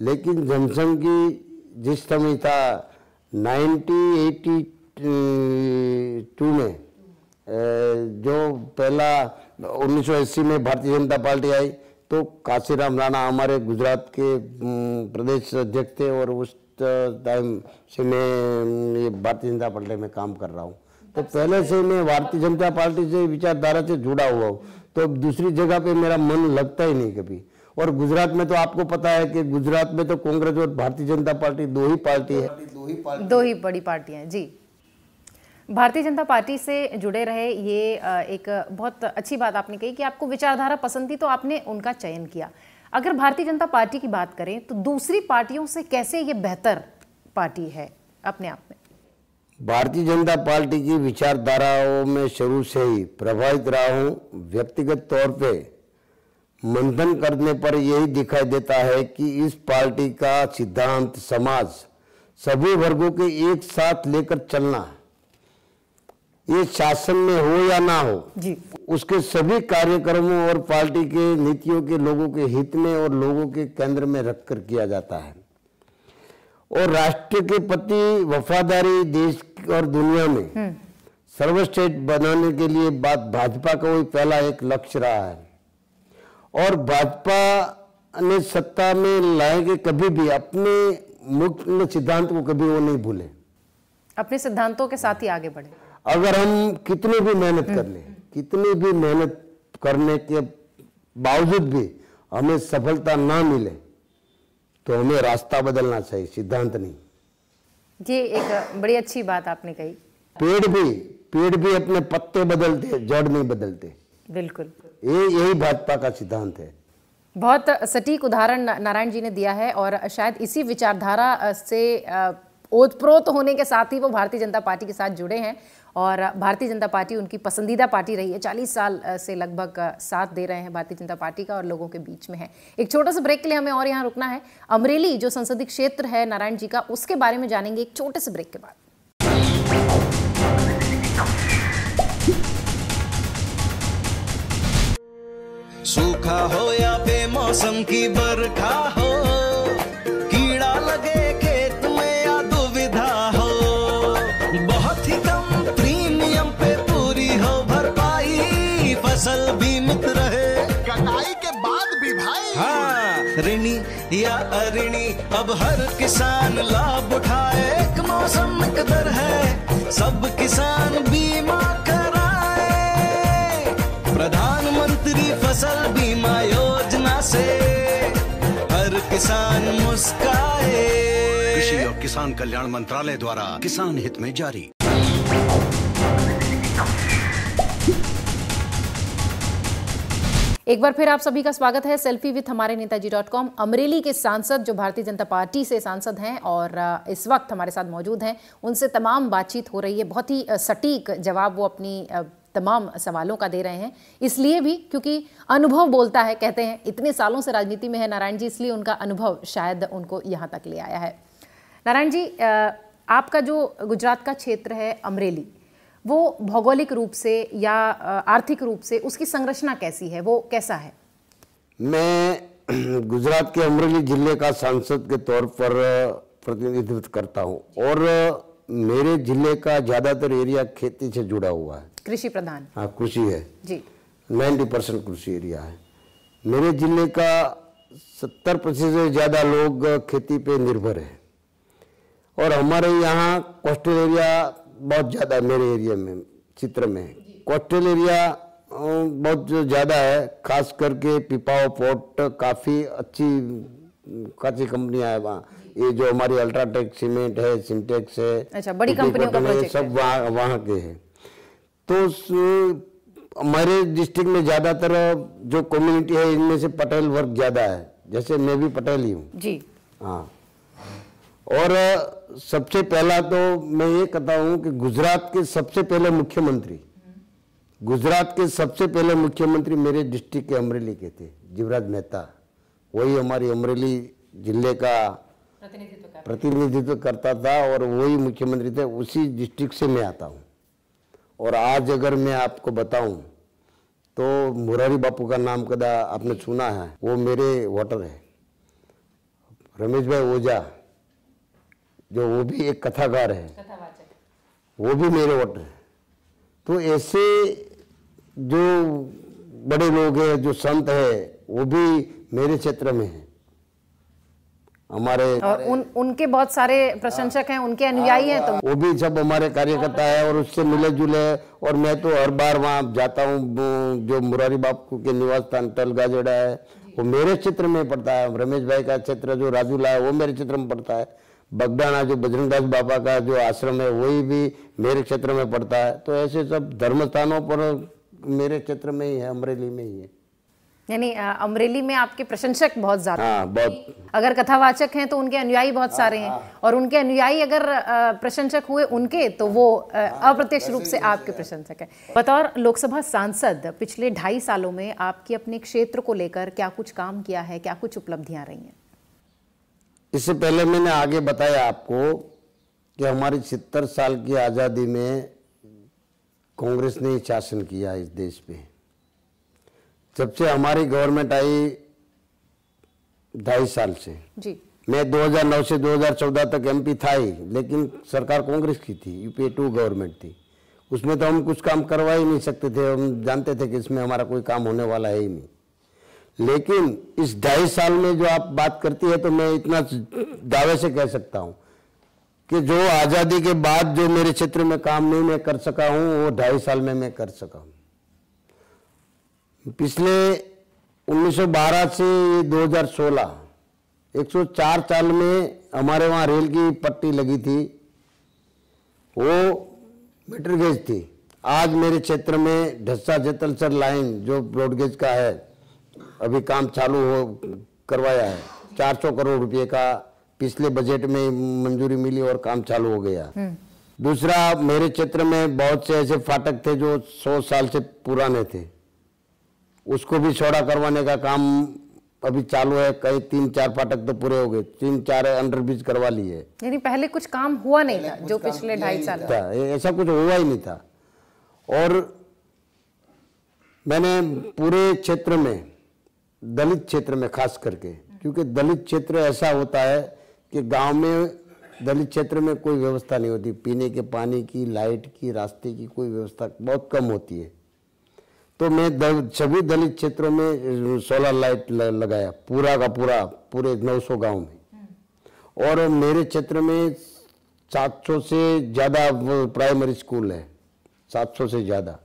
लेकिन जनसंघ की जिस समय था 1982 में जो पहला 1980 में भारतीय जनता पार्टी आई तो काशीराम राणा हमारे गुजरात के प्रदेश अध्यक्ष थे और उस टाइम से मैं भारतीय जनता पार्टी में काम कर रहा हूँ। तो पहले से मैं भारतीय जनता पार्टी से विचारधारा से जुड़ा हुआ हूँ। तो दूसरी जगह पे मेरा मन लगता ही नहीं कभी। और गुजरात में तो आपको पता है कि गुजरात में तो कांग्रेस और भारतीय जनता पार्टी दो ही पार्टी है। दो ही पार्टी दो ही बड़ी पार्टियाँ जी। भारतीय जनता पार्टी से जुड़े रहे, ये एक बहुत अच्छी बात आपने कही कि आपको विचारधारा पसंद थी तो आपने उनका चयन किया। अगर भारतीय जनता पार्टी की बात करें तो दूसरी पार्टियों से कैसे ये बेहतर पार्टी है, अपने आप में? भारतीय जनता पार्टी की विचारधाराओं में शुरू से ही प्रभावित रहा हूँ। व्यक्तिगत तौर पे मंथन करने पर यही दिखाई देता है कि इस पार्टी का सिद्धांत समाज सभी वर्गों के एक साथ लेकर चलना ये शासन में हो या ना हो जी। उसके सभी कार्यक्रमों और पार्टी के नीतियों के लोगों के हित में और लोगों के केंद्र में रखकर किया जाता है। और राष्ट्र के प्रति वफादारी देश और दुनिया में सर्वश्रेष्ठ बनाने के लिए बात भाजपा का वही पहला एक लक्ष्य रहा है। और भाजपा ने सत्ता में लाए के कभी भी अपने मुख्य सिद्धांत को कभी वो नहीं भूले। अपने सिद्धांतों के साथ ही आगे बढ़े। अगर हम कितनी भी मेहनत कर ले कितनी भी मेहनत करने के बावजूद भी हमें सफलता ना मिले तो हमें रास्ता बदलना चाहिए सिद्धांत नहीं। ये एक बड़ी अच्छी बात आपने कही। पेड़ भी पेड़ भी अपने पत्ते बदलते जड़ नहीं बदलते। बिल्कुल। ये यही भाजपा का सिद्धांत है। बहुत सटीक उदाहरण नारायण जी ने दिया है और शायद इसी विचारधारा से ओतप्रोत होने के साथ ही वो भारतीय जनता पार्टी के साथ जुड़े हैं। और भारतीय जनता पार्टी उनकी पसंदीदा पार्टी रही है। चालीस साल से लगभग साथ दे रहे हैं भारतीय जनता पार्टी का और लोगों के बीच में है। एक छोटा सा ब्रेक के लिए हमें और यहाँ रुकना है। अमरेली, जो संसदीय क्षेत्र है नारायण जी का, उसके बारे में जानेंगे एक छोटे से ब्रेक के बाद। सूखा हो या बेमौसम की बरखा हो ऋणी या अऋणी अब हर किसान लाभ उठाए। एक मौसम एक दर है, सब किसान बीमा कराए। प्रधानमंत्री फ़सल बीमा योजना से हर किसान मुस्काए। कृषि और किसान कल्याण मंत्रालय द्वारा किसान हित में जारी। एक बार फिर आप सभी का स्वागत है, सेल्फी विथ हमारे नेताजी डॉट कॉम, अमरेली के सांसद जो भारतीय जनता पार्टी से सांसद हैं और इस वक्त हमारे साथ मौजूद हैं। उनसे तमाम बातचीत हो रही है, बहुत ही सटीक जवाब वो अपनी तमाम सवालों का दे रहे हैं। इसलिए भी, क्योंकि अनुभव बोलता है, कहते हैं, इतने सालों से राजनीति में है नारायण जी, इसलिए उनका अनुभव शायद उनको यहाँ तक ले आया है। नारायण जी आपका जो गुजरात का क्षेत्र है, अमरेली वो भौगोलिक रूप से या आर्थिक रूप से उसकी संरचना कैसी है? वो कैसा है? मैं गुजरात के अमरेली ज़िले का सांसद के तौर पर प्रतिनिधित्व करता हूँ और मेरे ज़िले का ज़्यादातर एरिया खेती से जुड़ा हुआ है। कृषि प्रधान। हाँ कृषि है। जी। 90 परसेंट कृषि एरिया है। मेरे ज़िले का 70 प्रतिशत से ज़्यादा लोग खेती पे निर्भर है। और हमारे यहाँ कोस्टल एरिया बहुत ज़्यादा है मेरे एरिया में चित्र में कोस्टल एरिया बहुत ज़्यादा है खास करके पिपाओ पोर्ट काफ़ी अच्छी काची कंपनियाँ है वहाँ। ये जो हमारी अल्ट्राटेक सीमेंट है सिंटेक्स है अच्छा, बड़ी कंपनियों का प्रोजेक्ट सब वहाँ वहाँ के हैं। तो हमारे डिस्ट्रिक्ट में ज़्यादातर जो कम्युनिटी है इनमें से पटेल वर्ग ज़्यादा है। जैसे मैं भी पटेल ही हूँ। जी। हाँ। और सबसे पहला तो मैं ये कहता हूँ कि गुजरात के सबसे पहले मुख्यमंत्री गुजरात के सबसे पहले मुख्यमंत्री मेरे डिस्ट्रिक्ट के अमरेली के थे जीवराज मेहता। वही हमारी अमरेली ज़िले का प्रतिनिधित्व करता था और वही मुख्यमंत्री थे उसी डिस्ट्रिक्ट से मैं आता हूँ। और आज अगर मैं आपको बताऊँ तो मुरारी बापू का नाम कदा आपने सुना है वो मेरे वोटर है। रमेश भाई ओझा जो वो भी एक कथाकार है। वो भी मेरे वोटर है। तो ऐसे जो बड़े लोग हैं जो संत है वो भी मेरे क्षेत्र में है। हमारे और उन उनके बहुत सारे प्रशंसक हैं उनके अनुयायी हैं तो वो भी सब हमारे कार्यकर्ता है और उससे मिले जुले और मैं तो हर बार वहाँ जाता हूँ जो मुरारी बापू के निवास स्थान टल गाजेड़ा है वो मेरे क्षेत्र में पड़ता है। रमेश भाई का क्षेत्र जो राजूला है वो मेरे क्षेत्र में पड़ता है। बगडाना जो बजरंगदास बाबा का जो आश्रम है वही भी मेरे क्षेत्र में पड़ता है। तो ऐसे सब धर्म स्थानों पर मेरे क्षेत्र में ही है अमरेली में ही है। यानी अमरेली में आपके प्रशंसक बहुत ज़्यादा हाँ बहुत। अगर कथावाचक हैं तो उनके अनुयायी बहुत सारे हैं। और उनके अनुयायी अगर प्रशंसक हुए उनके तो वो अप्रत्यक्ष रूप से आपके प्रशंसक हैं। बतौर लोकसभा सांसद पिछले ढाई सालों में आपकी अपने क्षेत्र को लेकर क्या कुछ काम किया है क्या कुछ उपलब्धियाँ रही हैं? इससे पहले मैंने आगे बताया आपको कि हमारी छिहत्तर साल की आज़ादी में कांग्रेस ने ही शासन किया इस देश पे। जब से हमारी गवर्नमेंट आई ढाई साल से। जी। मैं 2009 से 2014 तक एमपी था ही लेकिन सरकार कांग्रेस की थी यूपीए टू गवर्नमेंट थी। उसमें तो हम कुछ काम करवा ही नहीं सकते थे हम जानते थे कि इसमें हमारा कोई काम होने वाला है ही नहीं। लेकिन इस ढाई साल में जो आप बात करती है तो मैं इतना दावे से कह सकता हूँ कि जो आज़ादी के बाद जो मेरे क्षेत्र में काम नहीं मैं कर सका हूँ, वो ढाई साल में मैं कर सका हूँ। पिछले 1912 से 2016 104 साल में हमारे वहाँ रेल की पट्टी लगी थी, वो मीटर गेज थी। आज मेरे क्षेत्र में ढस्सा जतलसर लाइन जो ब्रॉडगेज का है अभी काम चालू हो करवाया है। 400 करोड़ रुपए का पिछले बजट में मंजूरी मिली और काम चालू हो गया। दूसरा मेरे क्षेत्र में बहुत से ऐसे फाटक थे जो 100 साल से पुराने थे। उसको भी चौड़ा करवाने का काम अभी चालू है। कई तीन चार फाटक तो पूरे हो गए। तीन चार अंडर ब्रिज करवा लिए। यानी पहले कुछ काम हुआ नहीं था जो पिछले ढाई साल था। ऐसा कुछ हुआ ही नहीं था। और मैंने पूरे क्षेत्र में दलित क्षेत्र में खास करके, क्योंकि दलित क्षेत्र ऐसा होता है कि गाँव में दलित क्षेत्र में कोई व्यवस्था नहीं होती। पीने के पानी की, लाइट की, रास्ते की कोई व्यवस्था बहुत कम होती है। तो मैं सभी दलित क्षेत्रों में सोलर लाइट लगाया, पूरा का पूरा, पूरे 900 गाँव में। और मेरे क्षेत्र में 700 से ज़्यादा प्राइमरी स्कूल है 700 से ज़्यादा।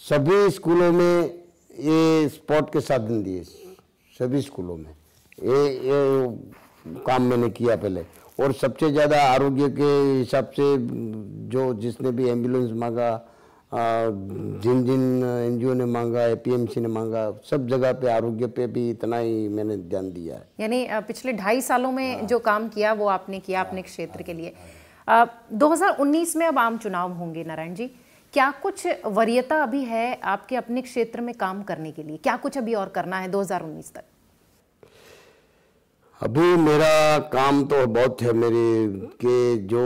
सभी स्कूलों में ये स्पोर्ट के साधन दिए सभी स्कूलों में। ये ये काम मैंने किया पहले। और सबसे ज़्यादा आरोग्य के हिसाब से जो जिसने भी एंबुलेंस मांगा आ, जिन जिन एनजीओ ने मांगा एपीएमसी ने मांगा सब जगह पे आरोग्य पे भी इतना ही मैंने ध्यान दिया है। यानी पिछले ढाई सालों में जो काम किया वो आपने किया अपने क्षेत्र के लिए। अ, 2019 में अब आम चुनाव होंगे नारायण जी। क्या कुछ वरीयता अभी है आपके अपने क्षेत्र में काम करने के लिए? क्या कुछ अभी और करना है 2019 तक? अभी मेरा काम तो बहुत है मेरे के जो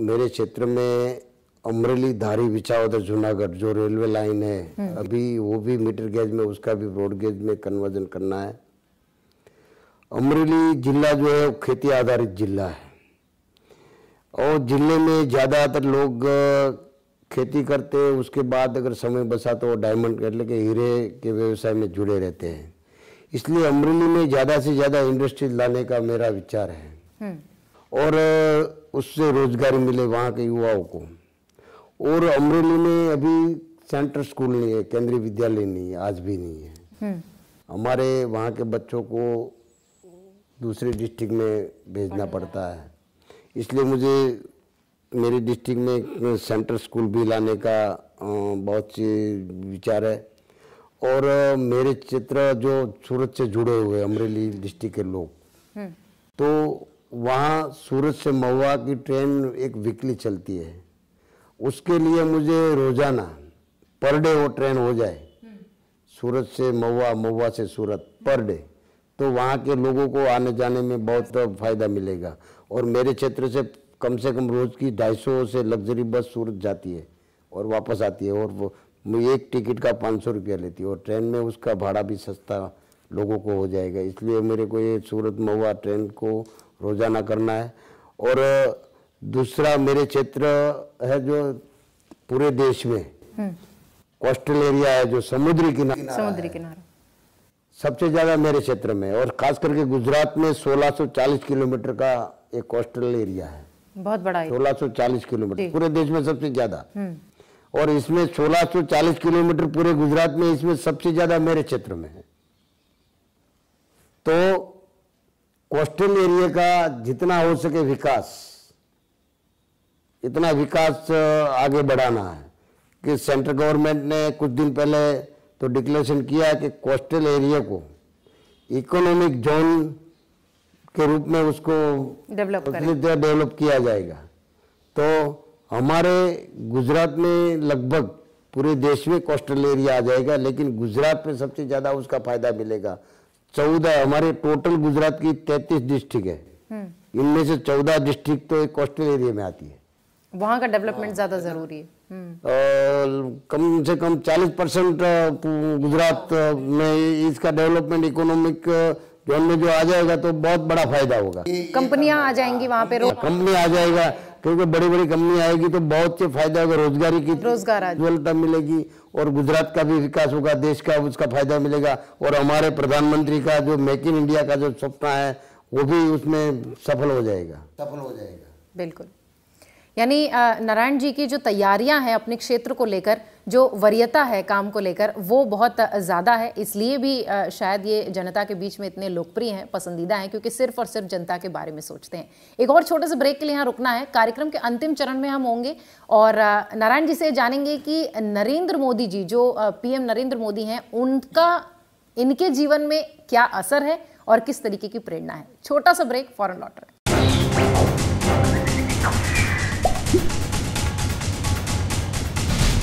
मेरे क्षेत्र में अमरेली धारी बिछावदर जूनागढ़ जो रेलवे लाइन है अभी वो भी मीटर गेज में उसका भी ब्रॉड गेज में कन्वर्जन करना है। अमरेली जिला जो है वो खेती आधारित जिला है। और ज़िले में ज़्यादातर लोग खेती करते हैं उसके बाद अगर समय बचा तो वो डायमंड मतलब के हीरे के व्यवसाय में जुड़े रहते हैं। इसलिए अमरेली में ज़्यादा से ज़्यादा इंडस्ट्रीज़ लाने का मेरा विचार है। और उससे रोजगारी मिले वहाँ के युवाओं को। और अमरेली में अभी सेंट्रल स्कूल नहीं है केंद्रीय विद्यालय नहीं है आज भी नहीं है। हमारे वहाँ के बच्चों को दूसरे डिस्ट्रिक्ट में भेजना पड़ता है। इसलिए मुझे मेरी डिस्ट्रिक्ट में एक सेंट्रल स्कूल भी लाने का बहुत सी विचार है। और मेरे क्षेत्र जो सूरत से जुड़े हुए अमरेली डिस्ट्रिक्ट के लोग तो वहाँ सूरत से महुआ की ट्रेन एक वीकली चलती है। उसके लिए मुझे रोज़ाना पर डे वो ट्रेन हो जाए। सूरत से महुआ महुआ से सूरत पर डे तो वहाँ के लोगों को आने जाने में बहुत फ़ायदा मिलेगा। और मेरे क्षेत्र से कम से कम रोज की 250 से लग्जरी बस सूरत जाती है और वापस आती है और वो एक टिकट का पाँच सौ रुपया लेती है और ट्रेन में उसका भाड़ा भी सस्ता लोगों को हो जाएगा। इसलिए मेरे को ये सूरत महुआ ट्रेन को रोज़ाना करना है। और दूसरा मेरे क्षेत्र है जो पूरे देश में कोस्टल एरिया है जो समुद्री किनारा समुद्री किनारा। सबसे ज़्यादा मेरे क्षेत्र में और खास करके गुजरात में 1640 किलोमीटर का एक कोस्टल एरिया है। बहुत बड़ा है। 1640 किलोमीटर पूरे देश में सबसे ज़्यादा। और इसमें 1640 किलोमीटर पूरे गुजरात में इसमें सबसे ज़्यादा मेरे क्षेत्र में है। तो कोस्टल एरिया का जितना हो सके विकास इतना विकास आगे बढ़ाना है। कि सेंट्रल गवर्नमेंट ने कुछ दिन पहले तो डिक्लेरेशन किया है कि कोस्टल एरिया को इकोनॉमिक जोन के रूप में उसको डेवलप डेवलप किया जाएगा। तो हमारे गुजरात में लगभग पूरे देश में कोस्टल एरिया आ जाएगा लेकिन गुजरात में सबसे ज़्यादा उसका फ़ायदा मिलेगा। चौदह हमारे टोटल गुजरात की तैतीस डिस्ट्रिक्ट है। इनमें से चौदह डिस्ट्रिक्ट तो एक कोस्टल एरिया में आती है। वहाँ का डेवलपमेंट ज़्यादा ज़रूरी है। हम्म। और कम से कम 40 परसेंट गुजरात में इसका डेवलपमेंट इकोनॉमिक जोन में जो आ जाएगा तो बहुत बड़ा फ़ायदा होगा। कंपनियाँ आ जाएँगी वहाँ पे कंपनी आ जाएगा क्योंकि बड़ी बड़ी कंपनी आएगी तो बहुत से फ़ायदा होगा रोजगारी की रोज़गार आ मिलेगी और गुजरात का भी विकास होगा देश का उसका फ़ायदा मिलेगा और हमारे प्रधानमंत्री का जो मेक इन इंडिया का जो सपना है वो भी उसमें सफल हो जाएगा। सफल हो जाएगा। बिल्कुल। यानी नारायण जी की जो तैयारियाँ हैं अपने क्षेत्र को लेकर, जो वरीयता है काम को लेकर, वो बहुत ज़्यादा है। इसलिए भी शायद ये जनता के बीच में इतने लोकप्रिय हैं, पसंदीदा हैं, क्योंकि सिर्फ़ और सिर्फ़ जनता के बारे में सोचते हैं। एक और छोटे से ब्रेक के लिए यहाँ रुकना है। कार्यक्रम के अंतिम चरण में हम होंगे और नारायण जी से जानेंगे कि नरेंद्र मोदी जी, जो पीएम नरेंद्र मोदी हैं, उनका, इनके जीवन में क्या असर है और किस तरीके की प्रेरणा है। छोटा सा ब्रेक, फ़ौरन लौट रहे हैं।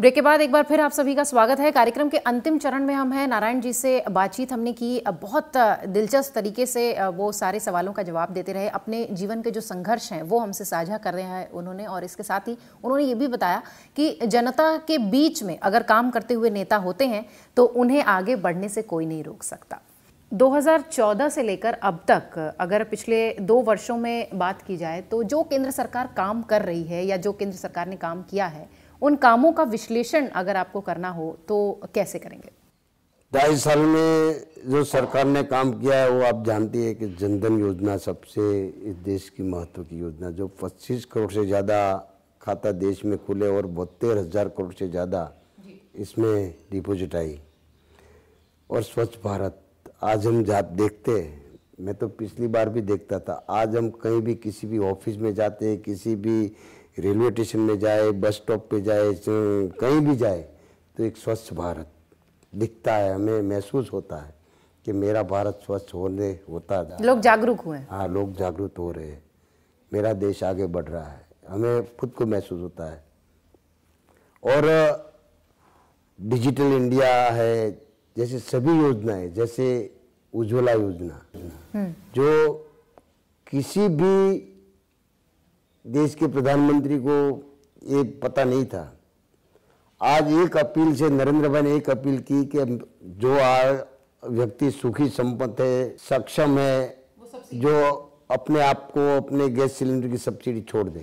ब्रेक के बाद एक बार फिर आप सभी का स्वागत है। कार्यक्रम के अंतिम चरण में हम हैं। नारायण जी से बातचीत हमने की। बहुत दिलचस्प तरीके से वो सारे सवालों का जवाब देते रहे। अपने जीवन के जो संघर्ष हैं, वो हमसे साझा कर रहे हैं उन्होंने। और इसके साथ ही उन्होंने ये भी बताया कि जनता के बीच में अगर काम करते हुए नेता होते हैं तो उन्हें आगे बढ़ने से कोई नहीं रोक सकता। 2014 से लेकर अब तक अगर पिछले दो वर्षों में बात की जाए तो जो केंद्र सरकार काम कर रही है या जो केंद्र सरकार ने काम किया है उन कामों का विश्लेषण अगर आपको करना हो तो कैसे करेंगे? ढाई साल में जो सरकार ने काम किया है वो आप जानती है कि जनधन योजना सबसे इस देश की महत्व की योजना जो 25 करोड़ से ज़्यादा खाता देश में खुले और बहत्तर हज़ार करोड़ से ज़्यादा इसमें डिपॉजिट आई। और स्वच्छ भारत आज हम जा देखते मैं तो पिछली बार भी देखता था। आज हम कहीं भी किसी भी ऑफ़िस में जाते हैं किसी भी रेलवे स्टेशन में जाए बस स्टॉप पे जाए कहीं भी जाए तो एक स्वच्छ भारत दिखता है हमें महसूस होता है कि मेरा भारत स्वच्छ होने होता जा लोग जागरूक हुए हाँ। लोग जागरूक हो रहे हैं। मेरा देश आगे बढ़ रहा है। हमें खुद को महसूस होता है। और डिजिटल इंडिया है जैसे सभी योजनाएँ जैसे उज्ज्वला योजना जो किसी भी देश के प्रधानमंत्री को ये पता नहीं था। आज एक अपील से नरेंद्र भाई ने एक अपील की कि जो आ व्यक्ति सुखी संपन्न है सक्षम है जो अपने आप को अपने गैस सिलेंडर की सब्सिडी छोड़ दे।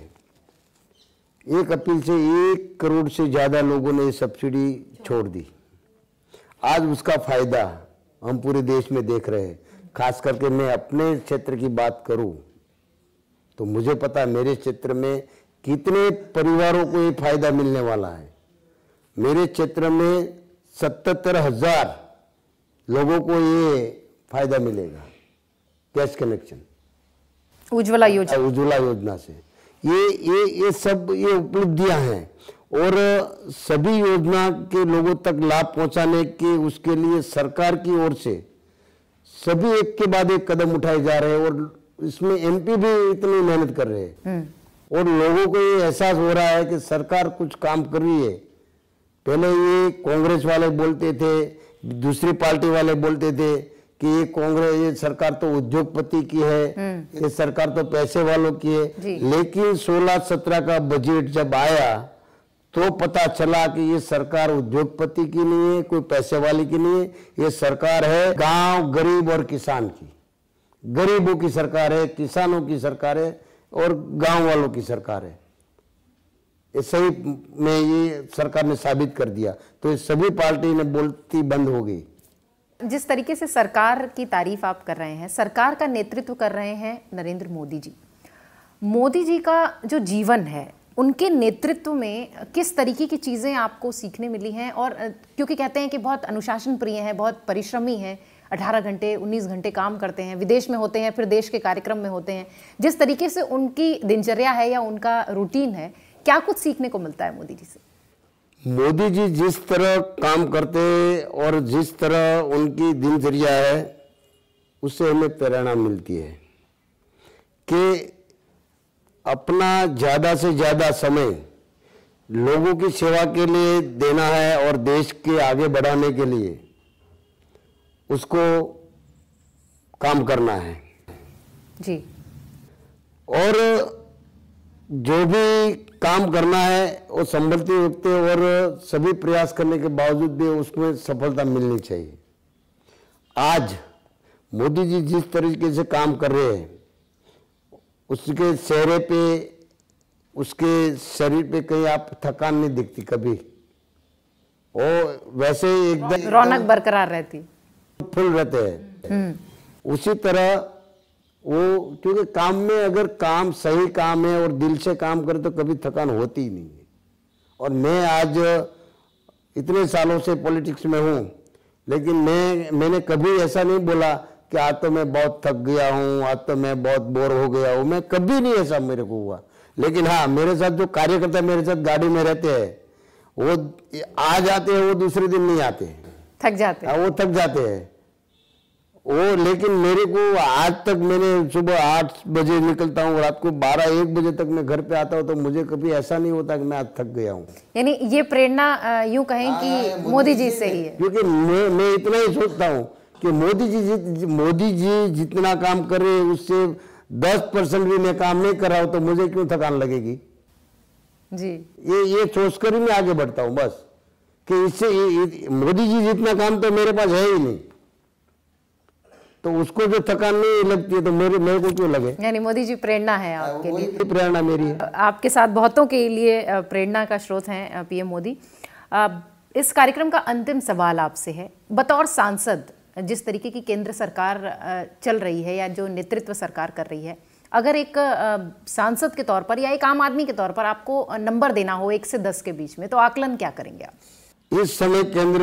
एक अपील से एक करोड़ से ज़्यादा लोगों ने सब्सिडी छोड़ दी। आज उसका फ़ायदा हम पूरे देश में देख रहे हैं। खास करके मैं अपने क्षेत्र की बात करूँ तो मुझे पता है मेरे क्षेत्र में कितने परिवारों को ये फ़ायदा मिलने वाला है। मेरे क्षेत्र में सतहत्तर हज़ार लोगों को ये फ़ायदा मिलेगा। Gas connection. उज्ज्वला योजना। उज्ज्वला योजना से। ये ये ये सब ये उपलब्धियाँ हैं और सभी योजना के लोगों तक लाभ पहुँचाने के उसके लिए सरकार की ओर से सभी एक के बाद एक कदम उठाए जा रहे हैं और इसमें एमपी भी इतनी मेहनत कर रहे हैं। और लोगों को ये एहसास हो रहा है कि सरकार कुछ काम कर रही है। पहले ये कांग्रेस वाले बोलते थे दूसरी पार्टी वाले बोलते थे कि ये कांग्रेस ये सरकार तो उद्योगपति की है ये सरकार तो पैसे वालों की है। लेकिन 16-17 का बजट जब आया तो पता चला कि ये सरकार उद्योगपति की नहीं है कोई पैसे वाले की नहीं है। ये सरकार है गाँव गरीब और किसान की। गरीबों की सरकार है, किसानों की सरकार है और गाँव वालों की सरकार है। सही में ये सरकार ने साबित कर दिया। तो सभी पार्टी ने बोलती बंद हो गई। जिस तरीके से सरकार की तारीफ़ आप कर रहे हैं, सरकार का नेतृत्व कर रहे हैं नरेंद्र मोदी जी। मोदी जी का जो जीवन है, उनके नेतृत्व में किस तरीके की चीज़ें आपको सीखने मिली हैं? और क्योंकि कहते हैं कि बहुत अनुशासन प्रिय हैं, बहुत परिश्रमी हैं 18 घंटे 19 घंटे काम करते हैं, विदेश में होते हैं, फिर देश के कार्यक्रम में होते हैं। जिस तरीके से उनकी दिनचर्या है या उनका रूटीन है, क्या कुछ सीखने को मिलता है मोदी जी से? मोदी जी जिस तरह काम करते हैं और जिस तरह उनकी दिनचर्या है, उससे हमें प्रेरणा मिलती है कि अपना ज़्यादा से ज़्यादा समय लोगों की सेवा के लिए देना है और देश के आगे बढ़ाने के लिए। उसको काम करना है। जी। और जो भी काम करना है वो संभलते वक्त और सभी प्रयास करने के बावजूद भी उसमें सफलता मिलनी चाहिए। आज मोदी जी जिस तरीके से काम कर रहे हैं उसके चेहरे पे उसके शरीर पे कहीं आप थकान नहीं दिखती कभी। वो वैसे ही एकदम रौनक बरकरार रहती। फुल रहते हैं। उसी तरह वो क्योंकि काम में अगर काम सही काम है और दिल से काम करे तो कभी थकान होती ही नहीं है। और मैं आज इतने सालों से पॉलिटिक्स में हूँ लेकिन मैं मैंने कभी ऐसा नहीं बोला कि आज तो मैं बहुत थक गया हूँ आज तो मैं बहुत बोर हो गया हूँ। मैं कभी नहीं ऐसा मेरे को हुआ। लेकिन हाँ मेरे साथ जो कार्यकर्ता मेरे साथ गाड़ी में रहते हैं वो आ जाते हैं वो दूसरे दिन नहीं आते थक जाते हैं। वो थक जाते हैं। वो लेकिन मेरे को आज तक मैंने सुबह आठ बजे निकलता हूँ रात को बारह एक बजे तक मैं घर पे आता हूँ तो मुझे कभी ऐसा नहीं होता कि मैं आज थक गया हूँ। यानी ये प्रेरणा यूँ कहें कि मोदी जी से ही है। क्योंकि मैं मैं इतना ही सोचता हूँ कि मोदी जी मोदी जी जितना काम कर रहे हैं उससे दस परसेंट भी मैं काम नहीं कर रहा हूँ तो मुझे क्यों थकान लगेगी? जी। ये ये सोचकर ही मैं आगे बढ़ता हूँ बस। कि इससे मोदी जी जितना काम तो मेरे पास है ही नहीं। तो उसको जो थकान नहीं लगती है तो मेरे मेरे को क्यों लगे? यानी मोदी जी प्रेरणा है आपके लिए। प्रेरणा मेरी है। आपके साथ बहुतों के लिए प्रेरणा का स्रोत हैं पीएम मोदी। इस कार्यक्रम का अंतिम सवाल आपसे है। बतौर सांसद जिस तरीके की केंद्र सरकार चल रही है या जो नेतृत्व सरकार कर रही है अगर एक सांसद के तौर पर या एक आम आदमी के तौर पर आपको नंबर देना हो एक से दस के बीच में तो आकलन क्या करेंगे आप? इस समय केंद्र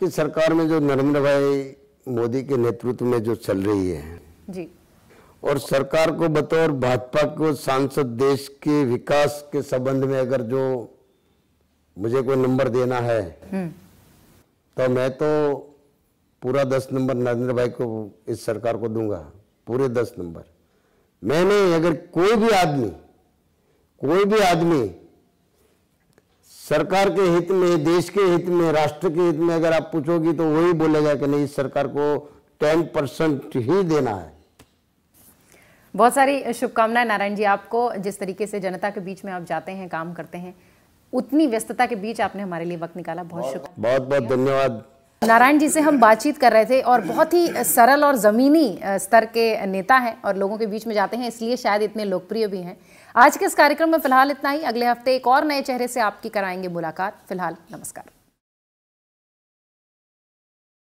की सरकार में जो नरेंद्र भाई मोदी के नेतृत्व में जो चल रही है। जी। और सरकार को बतौर भाजपा को सांसद देश के विकास के संबंध में अगर जो मुझे कोई नंबर देना है तो मैं तो पूरा दस नंबर नरेंद्र भाई को इस सरकार को दूँगा पूरे दस नंबर। मैंने अगर कोई भी आदमी कोई भी आदमी सरकार के हित में देश के हित में राष्ट्र के हित में अगर आप पूछोगी तो वही बोलेगा कि नहीं इस सरकार को टेन परसेंट ही देना है। बहुत सारी शुभकामनाएँ नारायण जी आपको। जिस तरीके से जनता के बीच में आप जाते हैं काम करते हैं उतनी व्यस्तता के बीच आपने हमारे लिए वक्त निकाला। बहुत शुक्रिया। बहुत बहुत धन्यवाद। नारायण जी से हम बातचीत कर रहे थे और बहुत ही सरल और ज़मीनी स्तर के नेता हैं और लोगों के बीच में जाते हैं इसलिए शायद इतने लोकप्रिय भी हैं। आज के इस कार्यक्रम में फ़िलहाल इतना ही। अगले हफ़्ते एक और नए चेहरे से आपकी कराएँगे मुलाकात। फ़िलहाल नमस्कार।